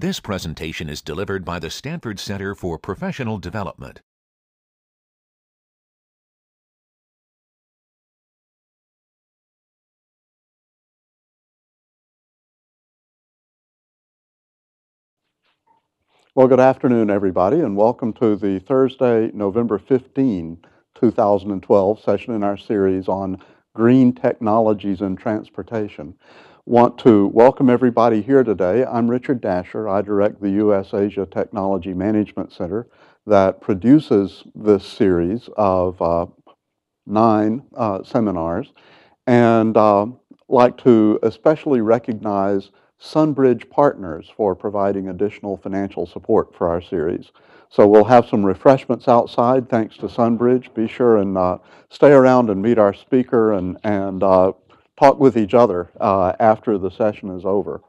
This presentation is delivered by the Stanford Center for Professional Development. Well, good afternoon, everybody, and welcome to the Thursday, November 15, 2012 session in our series on green technologies in transportation. Want to welcome everybody here today. I'm Richard Dasher. I direct the U.S. Asia Technology Management Center that produces this series of uh, nine uh, seminars, and uh, like to especially recognize Sunbridge Partners for providing additional financial support for our series. So we'll have some refreshments outside thanks to Sunbridge. Be sure and uh, stay around and meet our speaker and, and uh, talk with each other uh, after the session is over.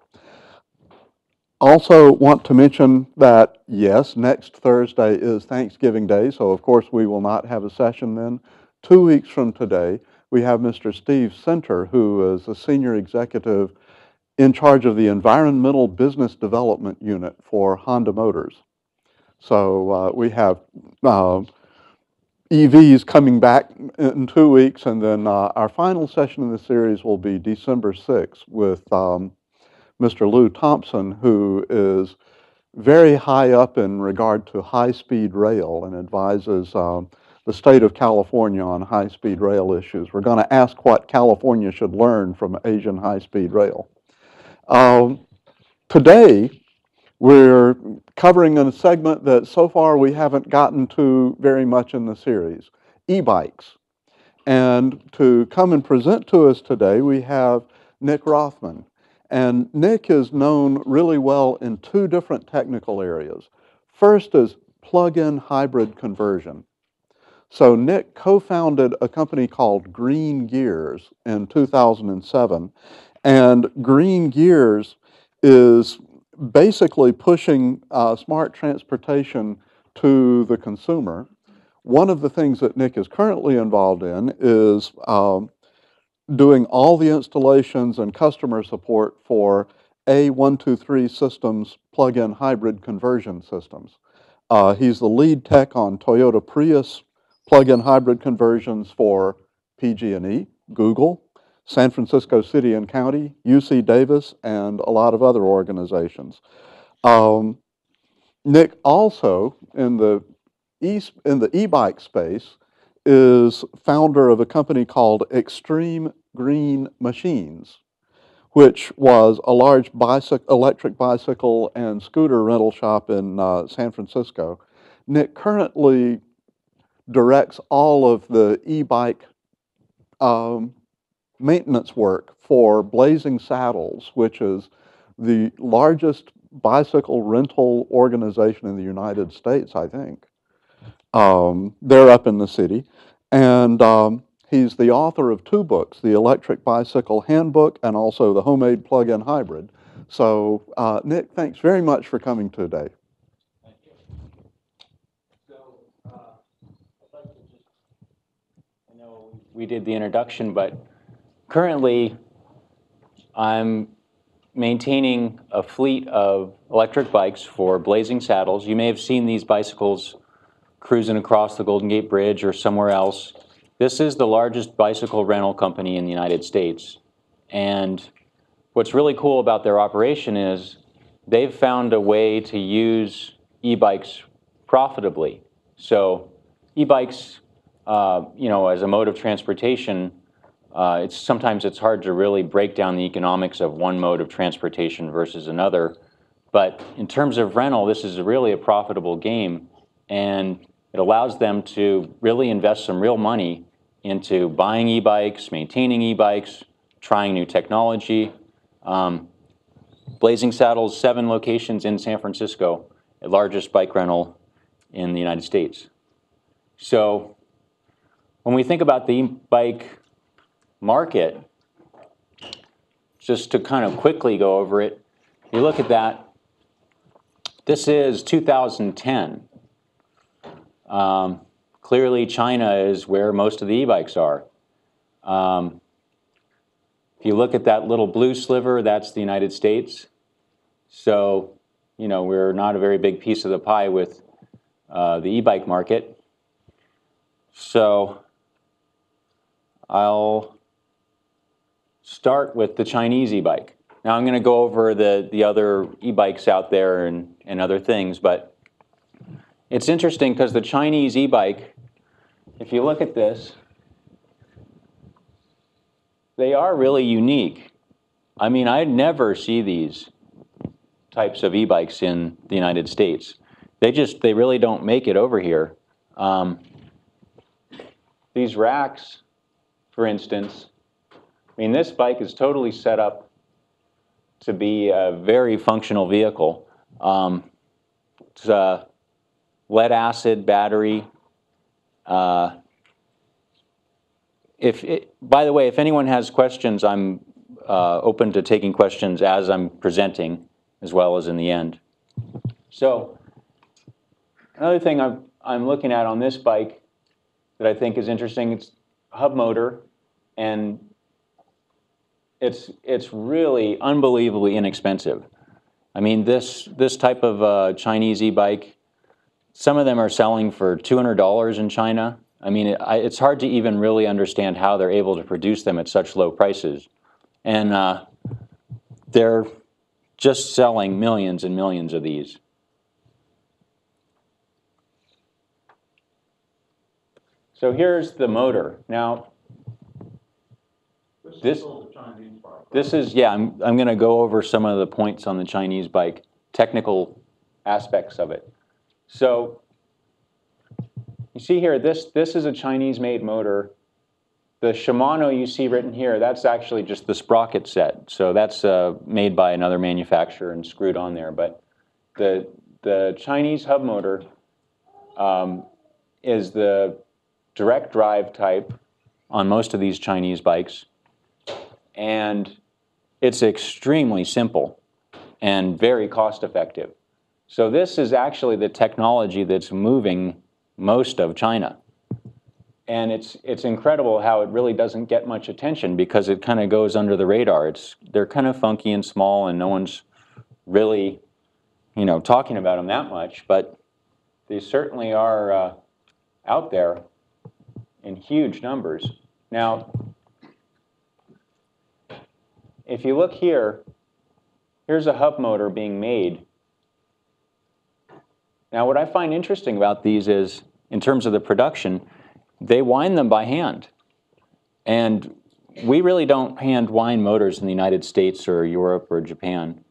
Also want to mention that, yes, next Thursday is Thanksgiving Day, so of course we will not have a session then. Two weeks from today, we have Mr. Steve Center, who is a senior executive in charge of the Environmental Business Development Unit for Honda Motors. So uh, we have uh, EVs coming back in two weeks, and then uh, our final session in the series will be December 6th with um, Mr. Lou Thompson, who is very high up in regard to high-speed rail and advises um, the state of California on high-speed rail issues. We're going to ask what California should learn from Asian high-speed rail. Um, today, we're covering a segment that so far we haven't gotten to very much in the series, e-bikes. And to come and present to us today, we have Nick Rothman. And Nick is known really well in two different technical areas. First is plug-in hybrid conversion. So Nick co-founded a company called Green Gears in 2007, and Green Gears is basically pushing uh, smart transportation to the consumer. One of the things that Nick is currently involved in is um, doing all the installations and customer support for A123 Systems plug-in hybrid conversion systems. Uh, he's the lead tech on Toyota Prius plug-in hybrid conversions for PG&E, Google, San Francisco City and County, UC Davis, and a lot of other organizations. Um, Nick also, in the e in the e-bike space, is founder of a company called Extreme Green Machines, which was a large bicycle, electric bicycle and scooter rental shop in uh, San Francisco. Nick currently directs all of the e-bike um, maintenance work for Blazing Saddles, which is the largest bicycle rental organization in the United States, I think. Um, they're up in the city. And um, he's the author of two books, The Electric Bicycle Handbook and also The Homemade Plug-in Hybrid. So, uh, Nick, thanks very much for coming today. Thank you. So, uh, we did the introduction, but Currently, I'm maintaining a fleet of electric bikes for Blazing Saddles. You may have seen these bicycles cruising across the Golden Gate Bridge or somewhere else. This is the largest bicycle rental company in the United States. And what's really cool about their operation is they've found a way to use e-bikes profitably. So e-bikes, uh, you know, as a mode of transportation uh, it's sometimes it's hard to really break down the economics of one mode of transportation versus another. But in terms of rental, this is really a profitable game, and it allows them to really invest some real money into buying e-bikes, maintaining e-bikes, trying new technology. Um, Blazing Saddles, seven locations in San Francisco, largest bike rental in the United States. So when we think about the e-bike market, just to kind of quickly go over it, you look at that, this is 2010. Um, clearly, China is where most of the e-bikes are. Um, if you look at that little blue sliver, that's the United States. So you know, we're not a very big piece of the pie with uh, the e-bike market. So I'll start with the Chinese e-bike. Now I'm going to go over the, the other e-bikes out there and, and other things, but it's interesting because the Chinese e-bike, if you look at this, they are really unique. I mean, I never see these types of e-bikes in the United States. They just, they really don't make it over here. Um, these racks, for instance, I mean, this bike is totally set up to be a very functional vehicle. Um, it's a lead acid battery. Uh, if it, by the way, if anyone has questions, I'm uh, open to taking questions as I'm presenting, as well as in the end. So another thing I'm, I'm looking at on this bike that I think is interesting, it's hub motor, and it's it's really unbelievably inexpensive. I mean, this this type of uh, Chinese e-bike, some of them are selling for two hundred dollars in China. I mean, it, I, it's hard to even really understand how they're able to produce them at such low prices, and uh, they're just selling millions and millions of these. So here's the motor. Now, this, this is, yeah, I'm, I'm going to go over some of the points on the Chinese bike, technical aspects of it. So you see here, this, this is a Chinese-made motor. The Shimano you see written here, that's actually just the sprocket set. So that's uh, made by another manufacturer and screwed on there. But the, the Chinese hub motor um, is the direct drive type on most of these Chinese bikes and it's extremely simple and very cost effective. So this is actually the technology that's moving most of China. And it's, it's incredible how it really doesn't get much attention because it kind of goes under the radar. It's, they're kind of funky and small and no one's really you know, talking about them that much, but they certainly are uh, out there in huge numbers. Now, if you look here, here's a hub motor being made. Now what I find interesting about these is, in terms of the production, they wind them by hand. And we really don't hand wind motors in the United States or Europe or Japan.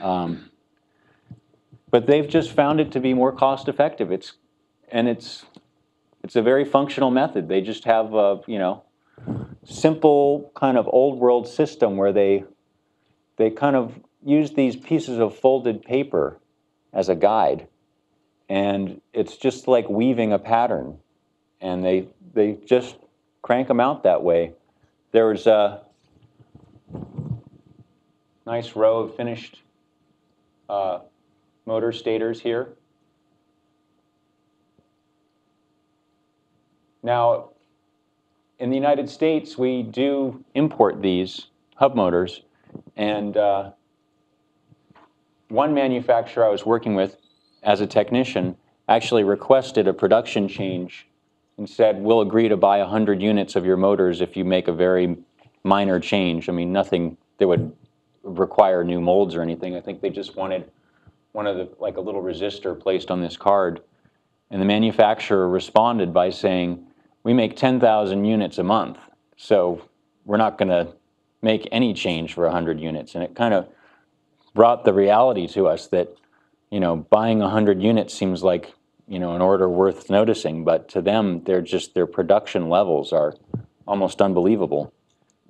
Um, but they've just found it to be more cost effective. It's, and it's, it's a very functional method. They just have, a, you know, simple kind of old world system where they they kind of use these pieces of folded paper as a guide. And it's just like weaving a pattern. And they they just crank them out that way. There's a nice row of finished uh, motor stators here. Now in the United States, we do import these hub motors. And uh, one manufacturer I was working with as a technician actually requested a production change and said, we'll agree to buy 100 units of your motors if you make a very minor change. I mean, nothing that would require new molds or anything. I think they just wanted one of the, like a little resistor placed on this card. And the manufacturer responded by saying, we make 10,000 units a month, so we're not going to make any change for 100 units. And it kind of brought the reality to us that, you know, buying 100 units seems like, you know, an order worth noticing, but to them, they're just, their production levels are almost unbelievable.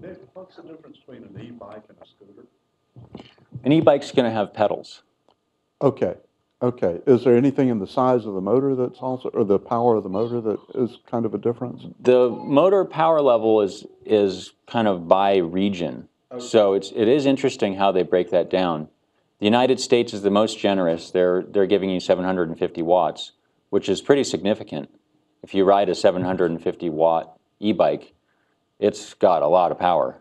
Nick, what's the difference between an e-bike and a scooter? An e-bike's going to have pedals. Okay, okay. Is there anything in the size of the motor that's also, or the power of the motor that is kind of a difference? The motor power level is is kind of by region. So it's it is interesting how they break that down. The United States is the most generous. They're they're giving you 750 watts, which is pretty significant. If you ride a 750 watt e-bike, it's got a lot of power.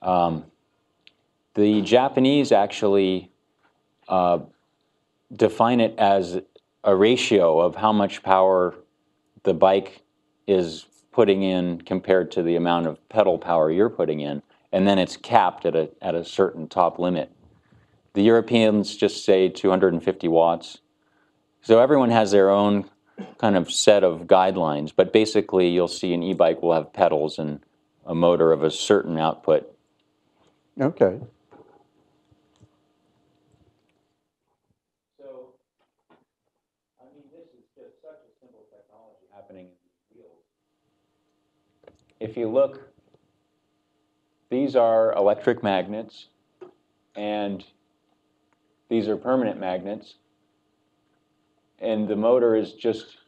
Um, the Japanese actually uh, define it as a ratio of how much power the bike is putting in compared to the amount of pedal power you're putting in, and then it's capped at a, at a certain top limit. The Europeans just say 250 watts. So everyone has their own kind of set of guidelines, but basically you'll see an e-bike will have pedals and a motor of a certain output. Okay. So, I mean, this is just such a simple technology happening in these wheels. If you look, these are electric magnets, and these are permanent magnets. And the motor is just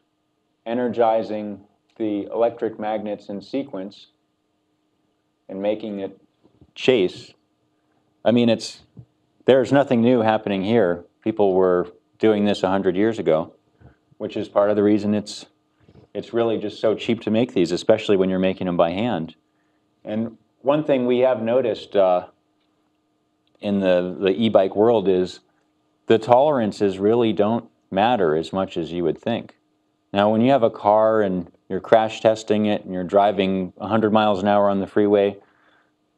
energizing the electric magnets in sequence and making it chase. I mean, it's, there's nothing new happening here. People were doing this 100 years ago, which is part of the reason it's, it's really just so cheap to make these, especially when you're making them by hand. And one thing we have noticed uh, in the, the e-bike world is the tolerances really don't matter as much as you would think. Now, when you have a car and you're crash testing it and you're driving 100 miles an hour on the freeway,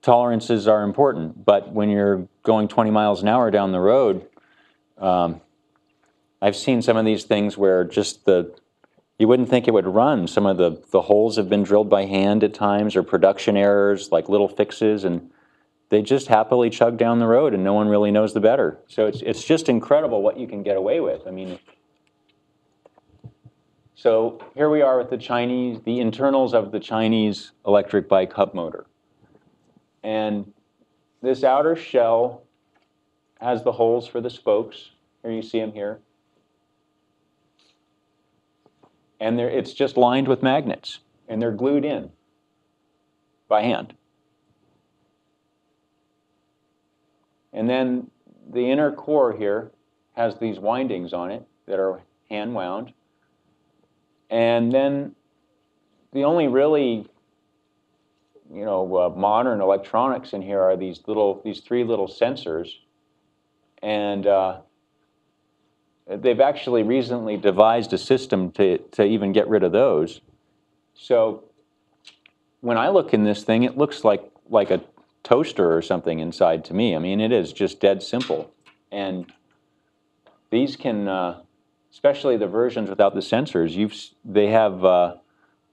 tolerances are important. But when you're going 20 miles an hour down the road, um, I've seen some of these things where just the you wouldn't think it would run. Some of the, the holes have been drilled by hand at times or production errors, like little fixes, and they just happily chug down the road and no one really knows the better. So it's, it's just incredible what you can get away with. I mean, so here we are with the Chinese, the internals of the Chinese electric bike hub motor. And this outer shell has the holes for the spokes. Here you see them here. And it's just lined with magnets, and they're glued in by hand. And then the inner core here has these windings on it that are hand wound. And then the only really, you know, uh, modern electronics in here are these little, these three little sensors. And uh, they've actually recently devised a system to, to even get rid of those. So when I look in this thing, it looks like, like a toaster or something inside to me. I mean, it is just dead simple. And these can, uh, especially the versions without the sensors, you've, they have uh,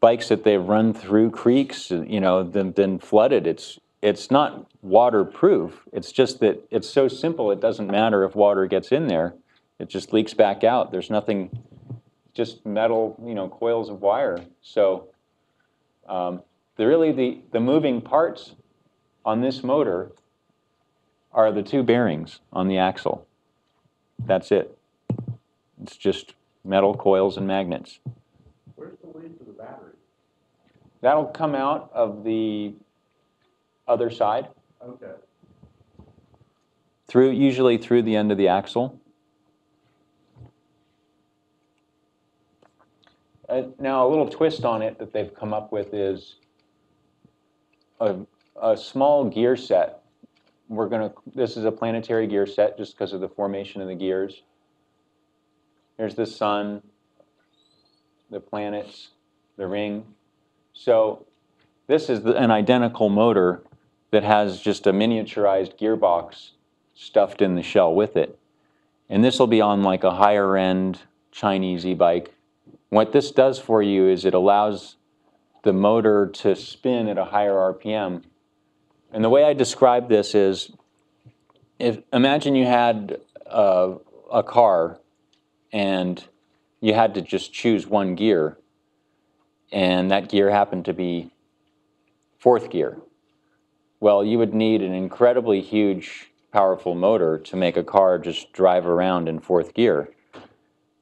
bikes that they've run through creeks, you know, then, then flooded. It's, it's not waterproof. It's just that it's so simple, it doesn't matter if water gets in there. It just leaks back out. There's nothing, just metal, you know, coils of wire. So um, the, really the, the moving parts on this motor are the two bearings on the axle. That's it. It's just metal coils and magnets. Where's the lead for the battery? That'll come out of the other side, Okay. through, usually through the end of the axle. Uh, Now, a little twist on it that they've come up with is a, a small gear set. We're gonna, this is a planetary gear set just because of the formation of the gears. Here's the sun, the planets, the ring. So this is the- an identical motor that has just a miniaturized gearbox stuffed in the shell with it. And this will be on like a higher end Chinese e-bike. What this does for you is it allows the motor to spin at a higher RPM. And the way I describe this is, if, imagine you had a, a car and you had to just choose one gear, and that gear happened to be fourth gear. Well, you would need an incredibly huge, powerful motor to make a car just drive around in fourth gear.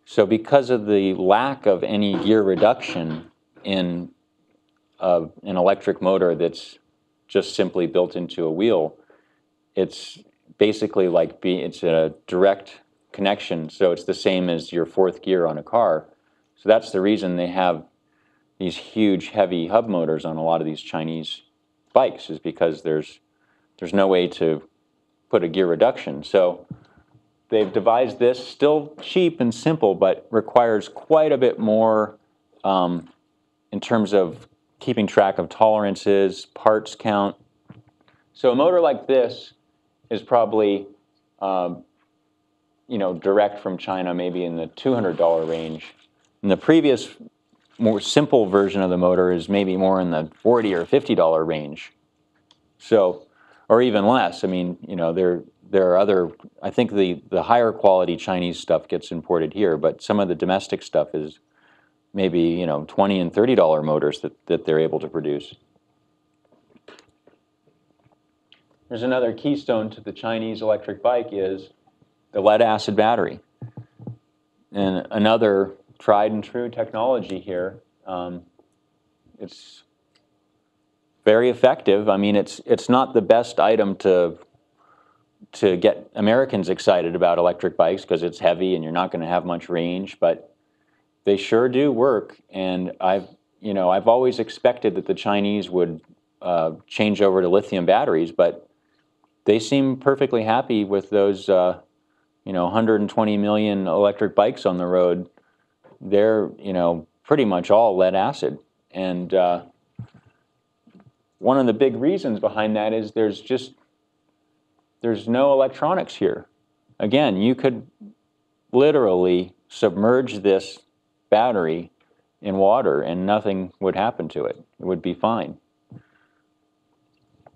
So because of the lack of any gear reduction in uh, an electric motor that's just simply built into a wheel, it's basically like be, it's a direct connection, so it's the same as your fourth gear on a car. So that's the reason they have these huge, heavy hub motors on a lot of these Chinese bikes, is because there's there's no way to put a gear reduction. So they've devised this, still cheap and simple, but requires quite a bit more um, in terms of keeping track of tolerances, parts count. So a motor like this is probably, um, you know, direct from China, maybe in the $200 range. And the previous, more simple version of the motor is maybe more in the 40 or $50 range. So, or even less. I mean, you know, there there are other. I think the the higher quality Chinese stuff gets imported here, but some of the domestic stuff is maybe you know 20 and 30 dollar motors that that they're able to produce. There's another keystone to the Chinese electric bike is the lead acid battery, and another tried and true technology here. Um, it's very effective. I mean, it's it's not the best item to to get Americans excited about electric bikes because it's heavy and you're not going to have much range, but they sure do work. And I've you know I've always expected that the Chinese would uh, change over to lithium batteries, but they seem perfectly happy with those uh, you know 120 million electric bikes on the road. They're you know pretty much all lead acid and uh, one of the big reasons behind that is there's just there's no electronics here. Again, you could literally submerge this battery in water and nothing would happen to it. It would be fine.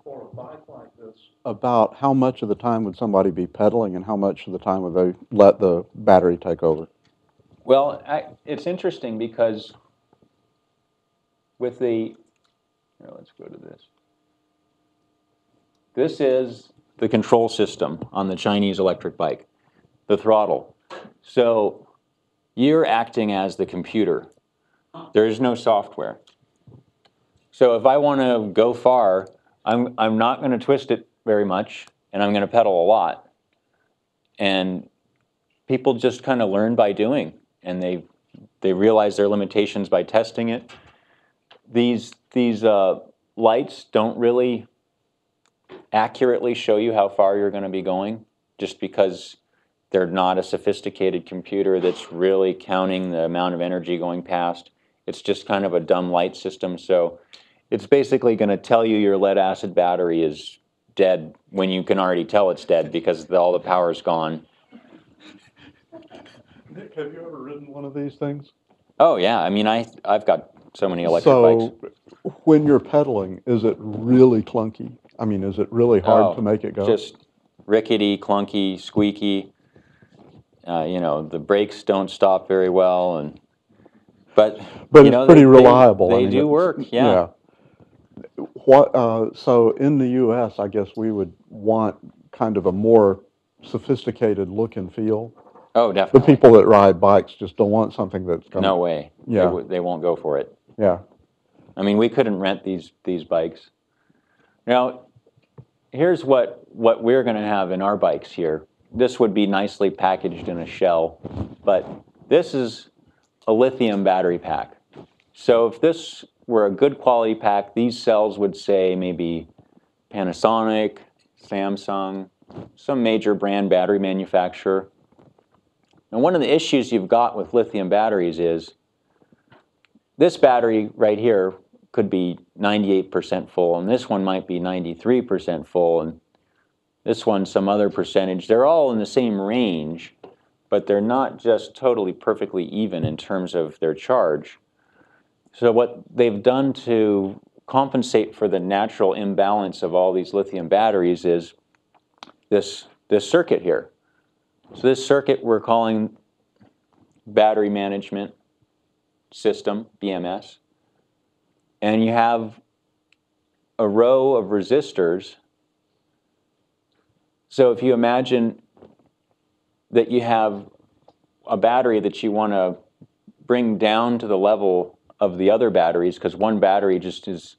For a bike like this, about how much of the time would somebody be pedaling and how much of the time would they let the battery take over? Well, I, it's interesting because with the here, let's go to this. This is the control system on the Chinese electric bike, the throttle. So you're acting as the computer. There is no software. So if I want to go far, I'm, I'm not going to twist it very much, and I'm going to pedal a lot. And people just kind of learn by doing, and they, they realize their limitations by testing it. These, these uh, lights don't really accurately show you how far you're going to be going just because they're not a sophisticated computer that's really counting the amount of energy going past. It's just kind of a dumb light system. So it's basically going to tell you your lead acid battery is dead when you can already tell it's dead because the, all the power's gone. Nick, have you ever ridden one of these things? Oh yeah, I mean I I've got so many electric so, bikes. when you're pedaling, is it really clunky? I mean, is it really hard Oh, to make it go? Just rickety, clunky, squeaky. Uh, you know, the brakes don't stop very well, and but But you it's know, pretty they- they- reliable. I They mean, do work, yeah. What, uh, so in the US, I guess we would want kind of a more sophisticated look and feel. Oh, definitely. The people that ride bikes just don't want something that's gonna. No way. They Yeah. w- They won't go for it. Yeah, I mean, we couldn't rent these, these bikes. Now, here's what, what we're gonna have in our bikes here. This would be nicely packaged in a shell, but this is a lithium battery pack. So if this were a good quality pack, these cells would say maybe Panasonic, Samsung, some major brand battery manufacturer. And one of the issues you've got with lithium batteries is this battery right here could be 98% full, and this one might be 93% full, and this one some other percentage. They're all in the same range, but they're not just totally perfectly even in terms of their charge. So what they've done to compensate for the natural imbalance of all these lithium batteries is this, this circuit here. So this circuit we're calling battery management system, BMS. And you have a row of resistors. So if you imagine that you have a battery that you want to bring down to the level of the other batteries, because one battery just is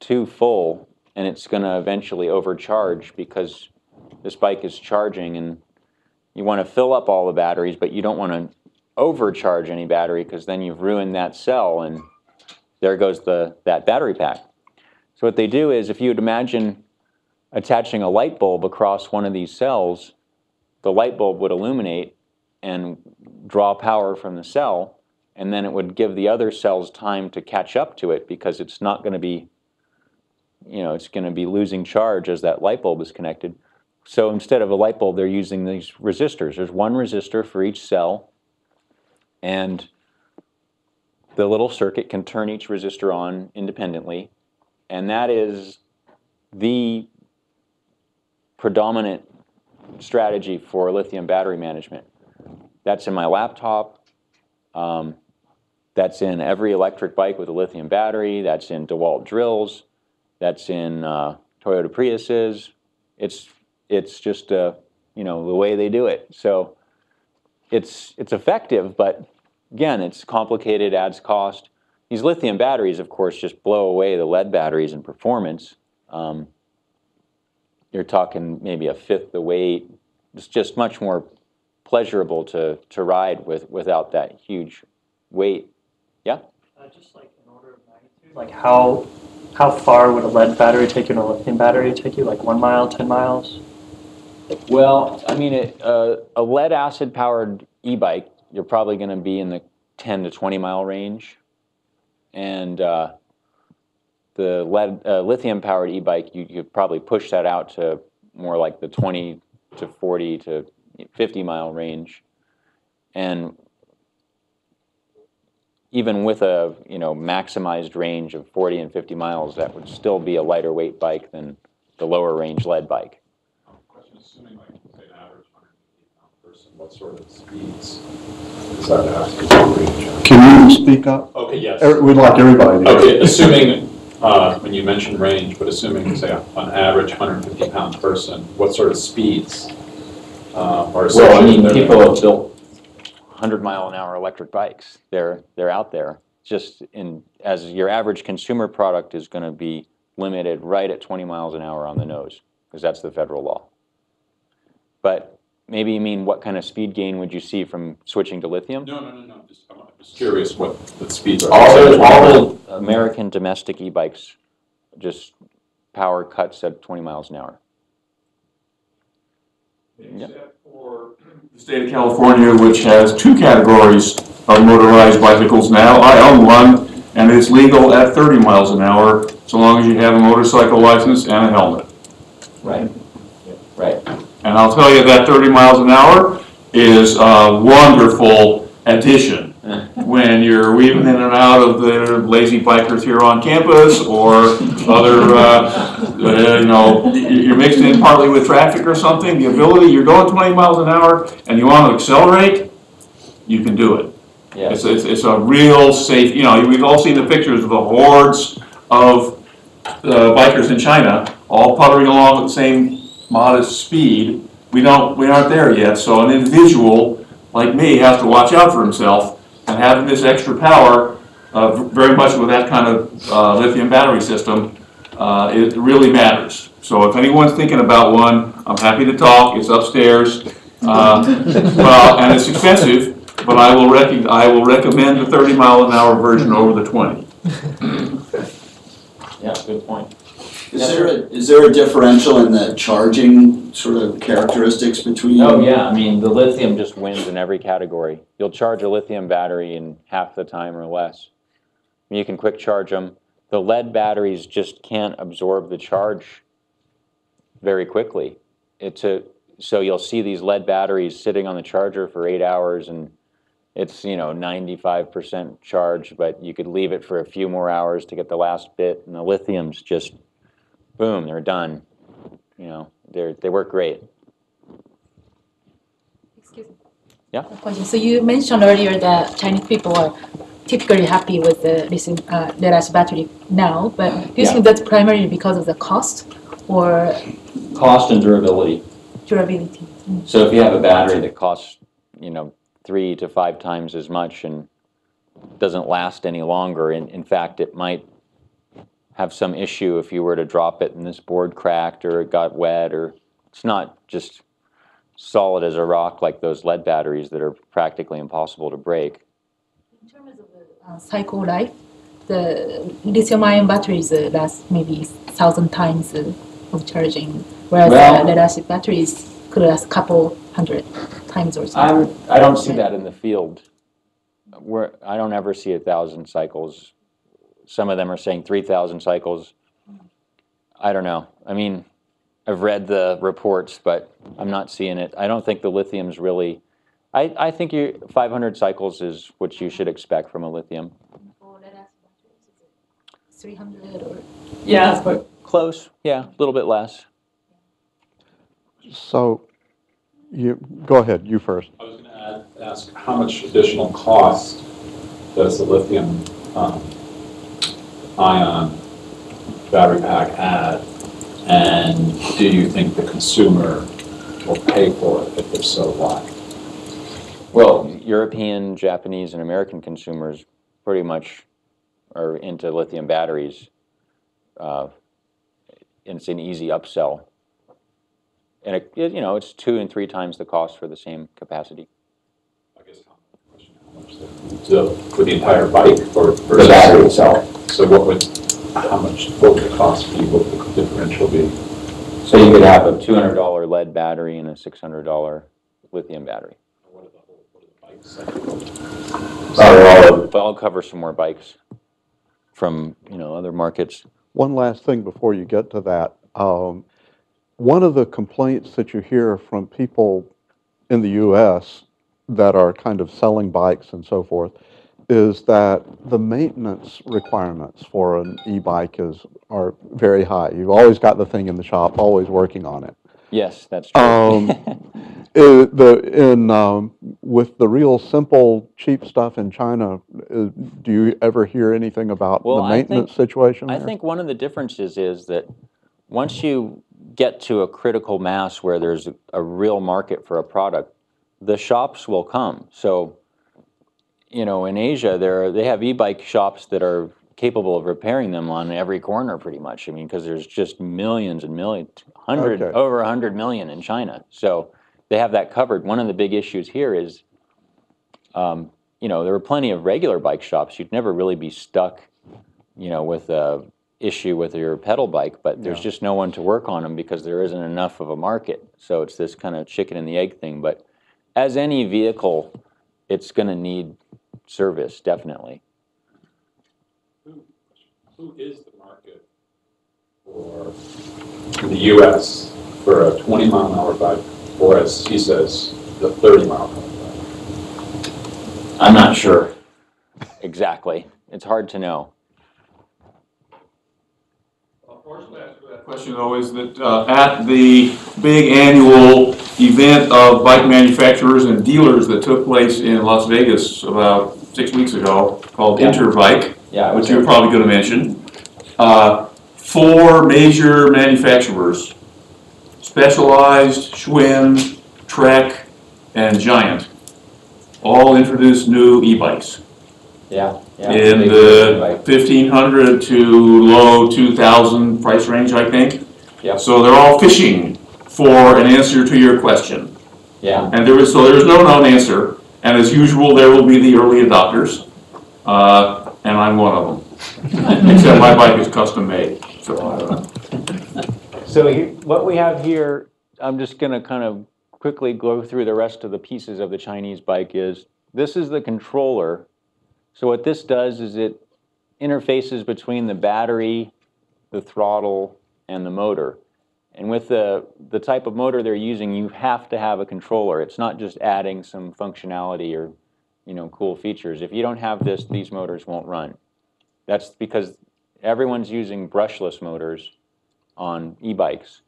too full and it's going to eventually overcharge because this bike is charging and you want to fill up all the batteries, but you don't want to overcharge any battery because then you've ruined that cell and there goes the, that battery pack. So what they do is if you would imagine attaching a light bulb across one of these cells, the light bulb would illuminate and draw power from the cell, and then it would give the other cells time to catch up to it because it's not going to be, you know, it's going to be losing charge as that light bulb is connected. So instead of a light bulb, they're using these resistors. There's one resistor for each cell, and the little circuit can turn each resistor on independently, and that is the predominant strategy for lithium battery management. That's in my laptop. Um, that's in every electric bike with a lithium battery. That's in DeWalt drills. That's in uh, Toyota Priuses. It's it's just uh, you know the way they do it. So it's it's effective, but again, it's complicated, adds cost. These lithium batteries, of course, just blow away the lead batteries in performance. Um, you're talking maybe a fifth the weight. It's just much more pleasurable to, to ride with without that huge weight. Yeah? Uh, just like an order of magnitude, like how how far would a lead battery take you and a lithium battery take you? Like one mile, ten miles? Well, I mean, it, uh, a lead acid powered e bike, you're probably going to be in the 10 to 20 mile range. And uh, the lead, uh, lithium powered e bike, you could probably push that out to more like the 20 to 40 to 50 mile range. And even with a you know maximized range of 40 and 50 miles, that would still be a lighter weight bike than the lower range lead bike. Question, assuming say, an average 150 pound person, what sort of speeds is that asking for range? Can you speak up? Okay, yes. Er- We'd like everybody to hear. Okay, assuming, uh, when you mentioned range, but assuming, say, on average, 150 pound person, what sort of speeds uh, are Well, I mean, there? people have built 100 mile an hour electric bikes. They're they're out there. Just in as your average consumer product is going to be limited right at 20 miles an hour on the nose because that's the federal law. But maybe you mean what kind of speed gain would you see from switching to lithium? No, no, no, no, just, I'm just curious what the speeds are. All all the uh, American domestic e-bikes just power cuts at 20 miles an hour. Except for the state of California, which has two categories of motorized bicycles now. I own one, and it's legal at 30 miles an hour, so long as you have a motorcycle license and a helmet. Right. Right. And I'll tell you that 30 miles an hour is a wonderful addition when you're weaving in and out of the lazy bikers here on campus or other, uh, uh, you know, you're mixed in partly with traffic or something, the ability, you're going 20 miles an hour and you want to accelerate, you can do it. Yeah. It's, it's, it's a real safe, you know, we've all seen the pictures of the hordes of uh, bikers in China, all puttering along at the same modest speed. We don't, we aren't there yet, so an individual like me has to watch out for himself, and having this extra power, uh, very much with that kind of uh, lithium battery system, uh, it really matters. So if anyone's thinking about one, I'm happy to talk, it's upstairs. Uh, Well, and it's expensive, but I will rec, I will recommend the 30 mile an hour version over the 20. Yeah, good point. Is there, a- is there a differential in the charging sort of characteristics between? Oh, yeah, I mean, the lithium just wins in every category. You'll charge a lithium battery in half the time or less. You can quick charge them. The lead batteries just can't absorb the charge very quickly. It's a, so you'll see these lead batteries sitting on the charger for eight hours and it's, you know, 95% charge but you could leave it for a few more hours to get the last bit. And the lithium's just, boom, they're done. You know, they're, they work great. Excuse me. Yeah. Question. So you mentioned earlier that Chinese people are typically happy with the lithium, uh, lead acid battery now, but do you Yeah. think that's primarily because of the cost or Cost and durability. durability? Mm. So if you have a battery that costs, you know, three to five times as much and doesn't last any longer, in, in fact, it might have some issue if you were to drop it and this board cracked or it got wet or it's not just solid as a rock like those lead batteries that are practically impossible to break. In terms of the uh, cycle life, the lithium-ion batteries uh, last maybe thousand times uh, of charging, whereas Well- the lead acid batteries could last a couple hundred times or so. I'm, I don't see that in the field. Where, I don't ever see a thousand cycles. Some of them are saying three thousand cycles. I don't know. I mean, I've read the reports, but I'm not seeing it. I don't think the lithium's really, I, I think you, five hundred cycles is what you should expect from a lithium. Three hundred or? Yeah, but close, yeah, a little bit less. So, you, go ahead, you first. I was going to ask, how much additional cost does the lithium um, ion battery pack add? And do you think the consumer will pay for it? If it's so, why? Well, European, Japanese, and American consumers pretty much are into lithium batteries. Uh, and It's an easy upsell. And it, it- you know, it's two and three times the cost for the same capacity. I guess how much the- For the entire bike or? The battery itself. So what would, how much, what would the cost be, what would the differential be? So you could have a two hundred dollar lead battery and a six hundred dollar lithium battery. What are the whole, what are the bikes? But I'll cover some more bikes from, you know, other markets. One last thing before you get to that. Um, One of the complaints that you hear from people in the US that are kind of selling bikes and so forth is that the maintenance requirements for an e-bike is, are very high. You've always got the thing in the shop, always working on it. Yes, that's true. Um, i- the, in, um, with the real simple, cheap stuff in China, uh, do you ever hear anything about Well, the I think- maintenance situation I there? think one of the differences is that once you get to a critical mass where there's a, a real market for a product, the shops will come. So, you know, in Asia, there are, they have e-bike shops that are capable of repairing them on every corner, pretty much. I mean, because there's just millions and millions, hundred Okay. over a hundred million in China. So they have that covered. One of the big issues here is, um, you know, there are plenty of regular bike shops. You'd never really be stuck you know, with a issue with your pedal bike, but there's just no one to work on them because there isn't enough of a market. So it's this kind of chicken and the egg thing. But as any vehicle, it's going to need service, definitely. Who is the market for, the US, for a 20 mile an hour bike, or as he says, the 30 mile an hour bike? I'm not sure exactly. It's hard to know. Question though is that uh, at the big annual event of bike manufacturers and dealers that took place in Las Vegas about six weeks ago, called Yeah. Interbike, Yeah, I which was you're probably gonna mention, uh, four major manufacturers, Specialized, Schwinn, Trek, and Giant, all introduced new e-bikes Yeah. yeah. in Big the bike. fifteen hundred to low two thousand price range, I think. Yep. So they're all fishing for an answer to your question. Yeah. And there is, so there's no known answer, and as usual, there will be the early adopters. Uh, and I'm one of them. Except my bike is custom made, so I don't know. So he- what we have here, I'm just going to kind of quickly go through the rest of the pieces of the Chinese bike is, this is the controller. So what this does is it interfaces between the battery, the throttle, and the motor. And with the, the type of motor they're using, you have to have a controller. It's not just adding some functionality or, you know, cool features. If you don't have this, these motors won't run. That's because everyone's using brushless motors on e-bikes.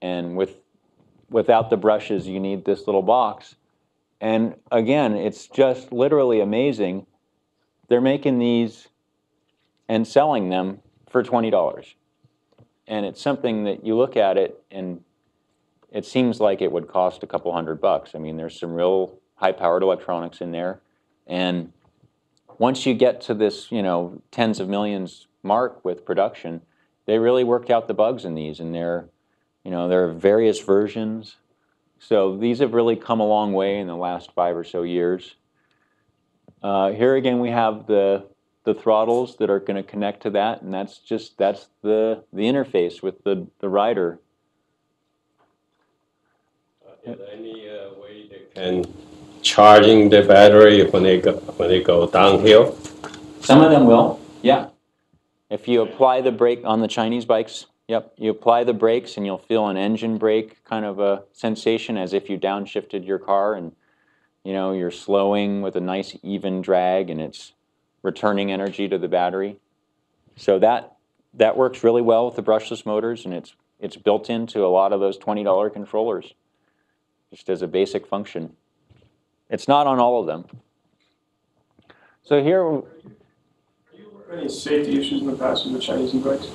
And with, without the brushes, you need this little box. And again, it's just literally amazing. They're making these and selling them for $20. And it's something that you look at it and it seems like it would cost a couple hundred bucks. I mean, there's some real high-powered electronics in there. And once you get to this, you know, tens of millions mark with production, they really worked out the bugs in these, and they're, you know, there are various versions. So these have really come a long way in the last five or so years. Uh, here again, we have the the throttles that are going to connect to that, and that's just that's the the interface with the the rider. Is there any uh, way can charging the battery when they go, when they go downhill? Some of them will, yeah. If you apply the brake on the Chinese bikes, yep, you apply the brakes and you'll feel an engine brake kind of a sensation as if you downshifted your car and, you know, you're slowing with a nice even drag and it's returning energy to the battery. So that, that works really well with the brushless motors and it's, it's built into a lot of those $20 controllers, just as a basic function. It's not on all of them. So here, Are you, are Any safety issues in the past with the Chinese e-bikes?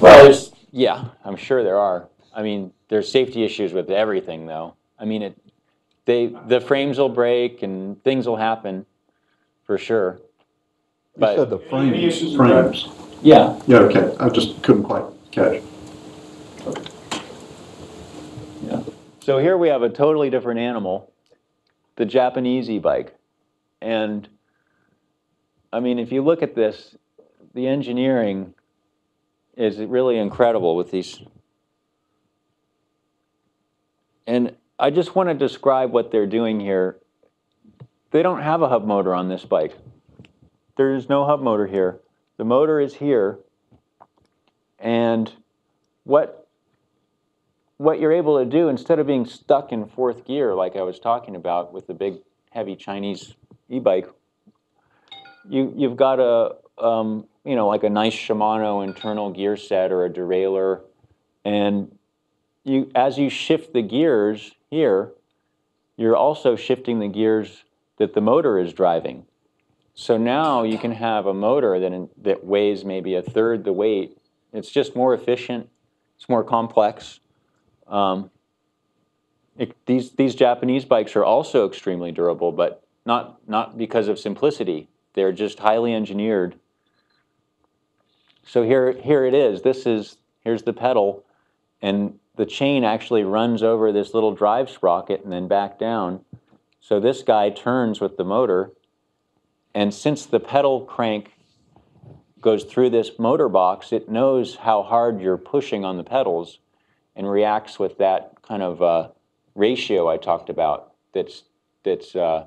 Well, there's, yeah, I'm sure there are. I mean, there's safety issues with everything, though. I mean, it, they, the frames will break and things will happen, for sure. You said the frames, issues with that? frames. yeah, Yeah, okay, I just couldn't quite catch. Yeah. so here we have a totally different animal, the Japanese e-bike. And, I mean, if you look at this, the engineering is really incredible with these. And I just want to describe what they're doing here. They don't have a hub motor on this bike. There is no hub motor here. The motor is here. And what what you're able to do instead of being stuck in fourth gear like I was talking about with the big heavy Chinese e-bike, you you've got a um, you know like a nice Shimano internal gear set or a derailleur, and you as you shift the gears here, you're also shifting the gears that the motor is driving. So now you can have a motor that that weighs maybe a third the weight. It's just more efficient. It's more complex. Um, it, these these Japanese bikes are also extremely durable, but not not because of simplicity. They're just highly engineered. So here here it is. This is here's the pedal, and the chain actually runs over this little drive sprocket and then back down. So this guy turns with the motor, and since the pedal crank goes through this motor box, it knows how hard you're pushing on the pedals and reacts with that kind of uh, ratio I talked about that's, that's uh,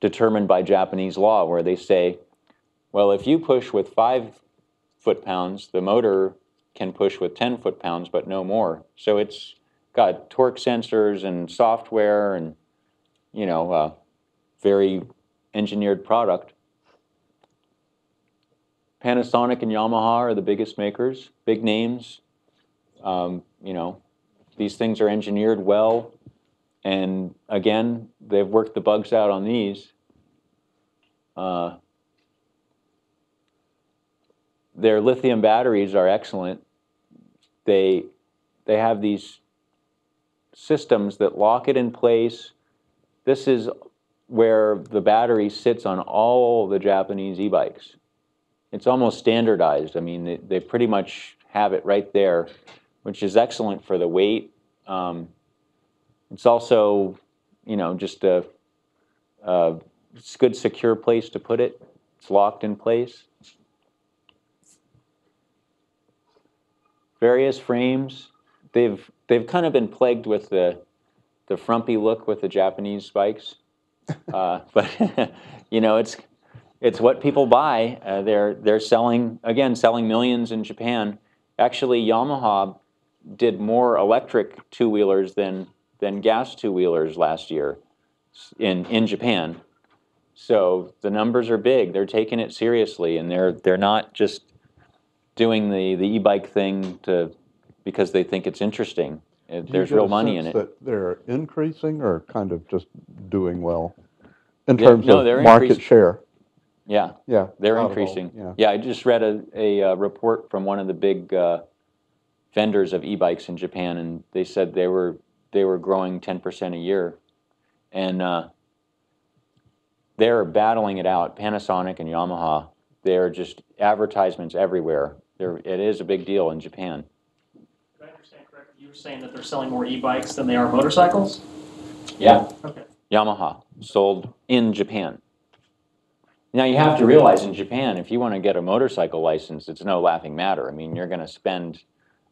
determined by Japanese law, where they say, well, if you push with five foot pounds, the motor can push with 10 foot pounds, but no more. So it's got torque sensors and software and, you know, uh, very engineered product. Panasonic and Yamaha are the biggest makers, big names. Um, you know, these things are engineered well. And again, they've worked the bugs out on these. Uh, their lithium batteries are excellent. They, they have these systems that lock it in place. This is where the battery sits on all the Japanese e-bikes. It's almost standardized. I mean, they, they pretty much have it right there, which is excellent for the weight. Um, it's also, you know, just a, a a good secure place to put it. It's locked in place. Various frames. They've they've kind of been plagued with the the frumpy look with the Japanese spikes, uh, but you know it's it's what people buy. Uh, they're they're selling again selling millions in Japan. Actually, Yamaha did more electric two wheelers than than gas two wheelers last year in in Japan. So the numbers are big. They're taking it seriously, and they're they're not just doing the the e-bike thing to because they think it's interesting. Uh, Do you There's real money in it. That they're increasing or kind of just doing well? In Yeah, terms no, of market share? Yeah. Yeah. They're all, increasing. Yeah. Yeah, I just read a, a uh, report from one of the big uh, vendors of e-bikes in Japan, and they said they were they were growing 10% a year, and uh, they're battling it out. Panasonic and Yamaha, they're just advertisements everywhere. There, it is a big deal in Japan. Did I understand correctly? You were saying that they're selling more e-bikes than they are motorcycles? Yeah. Okay. Yamaha sold in Japan. Now you have to realize in Japan, if you want to get a motorcycle license, it's no laughing matter. I mean, you're going to spend